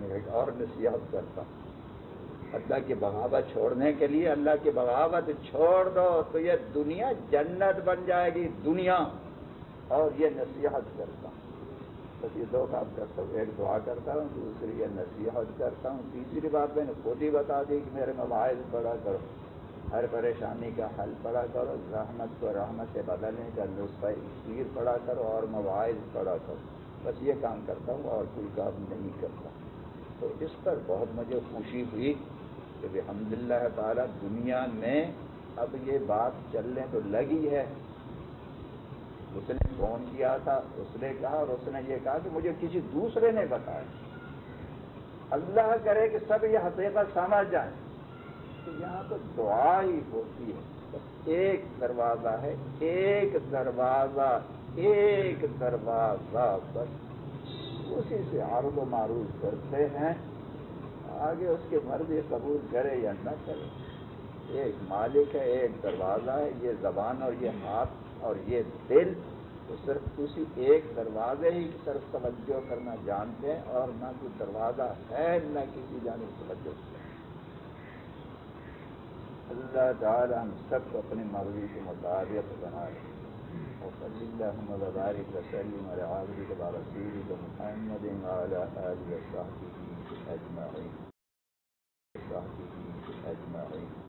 میں نے کہا اور نصیحت کرتا ہوں۔ اللہ کی بغاوت چھوڑنے کے لیے، اللہ کی بغاوت چھوڑ دو تو یہ دنیا جنت بن جائے گی، دنیا۔ اور یہ نصیحت کرتا ہوں۔ بس یہ دو کام کرتا ہوں، ایک دعا کرتا ہوں، دوسری یہ نصیحت کرتا ہوں۔ تیسری بات میں نے خود ہی بتا دی کہ میرے موبائل پڑا کرو۔ ہر پریشانی کا حل پڑا کرو، رحمت کو رحمت سے بدلنے کا نسخہ اخیر پڑا کرو اور موبائل پڑا کرو۔ بس یہ کام کرتا ہوں اور کوئی کام نہیں کرتا۔ تو اس پر بہت مجھے خوشی ہوئی کہ الحمد للہ تعالیٰ دنیا میں اب یہ بات چلنے تو لگی ہے۔ اس نے فون کیا تھا، اس نے کہا اور اس نے یہ کہا کہ مجھے کسی دوسرے نے بتایا۔ اللہ کرے کہ سب یہ حقیقت سمجھ جائیں۔ کہ یہاں تو دعا ہی ہوتی ہے۔ ایک دروازہ ہے، ایک دروازہ ایک دروازہ، بس۔ اسی سے عرض و معروف کرتے ہیں، آگے اس کے مرضی قبول کرے یا نہ کرے۔ ایک مالک ہے، ایک دروازہ ہے، یہ زبان اور یہ ہاتھ اور یہ دل تو صرف اسی ایک دروازے ہی کی طرف توجہ کرنا جانتے ہیں اور نہ کوئی دروازہ ہے نہ کسی جانب توجہ اللہ تعالی ہم سب کو اپنی مرضی کے مطابق بنا رہے وصلی اللہم وبارک وسلم علی عبدک و محمد وعلى آلہ وصحبہ اجمعین۔ صحبہ اجمعین۔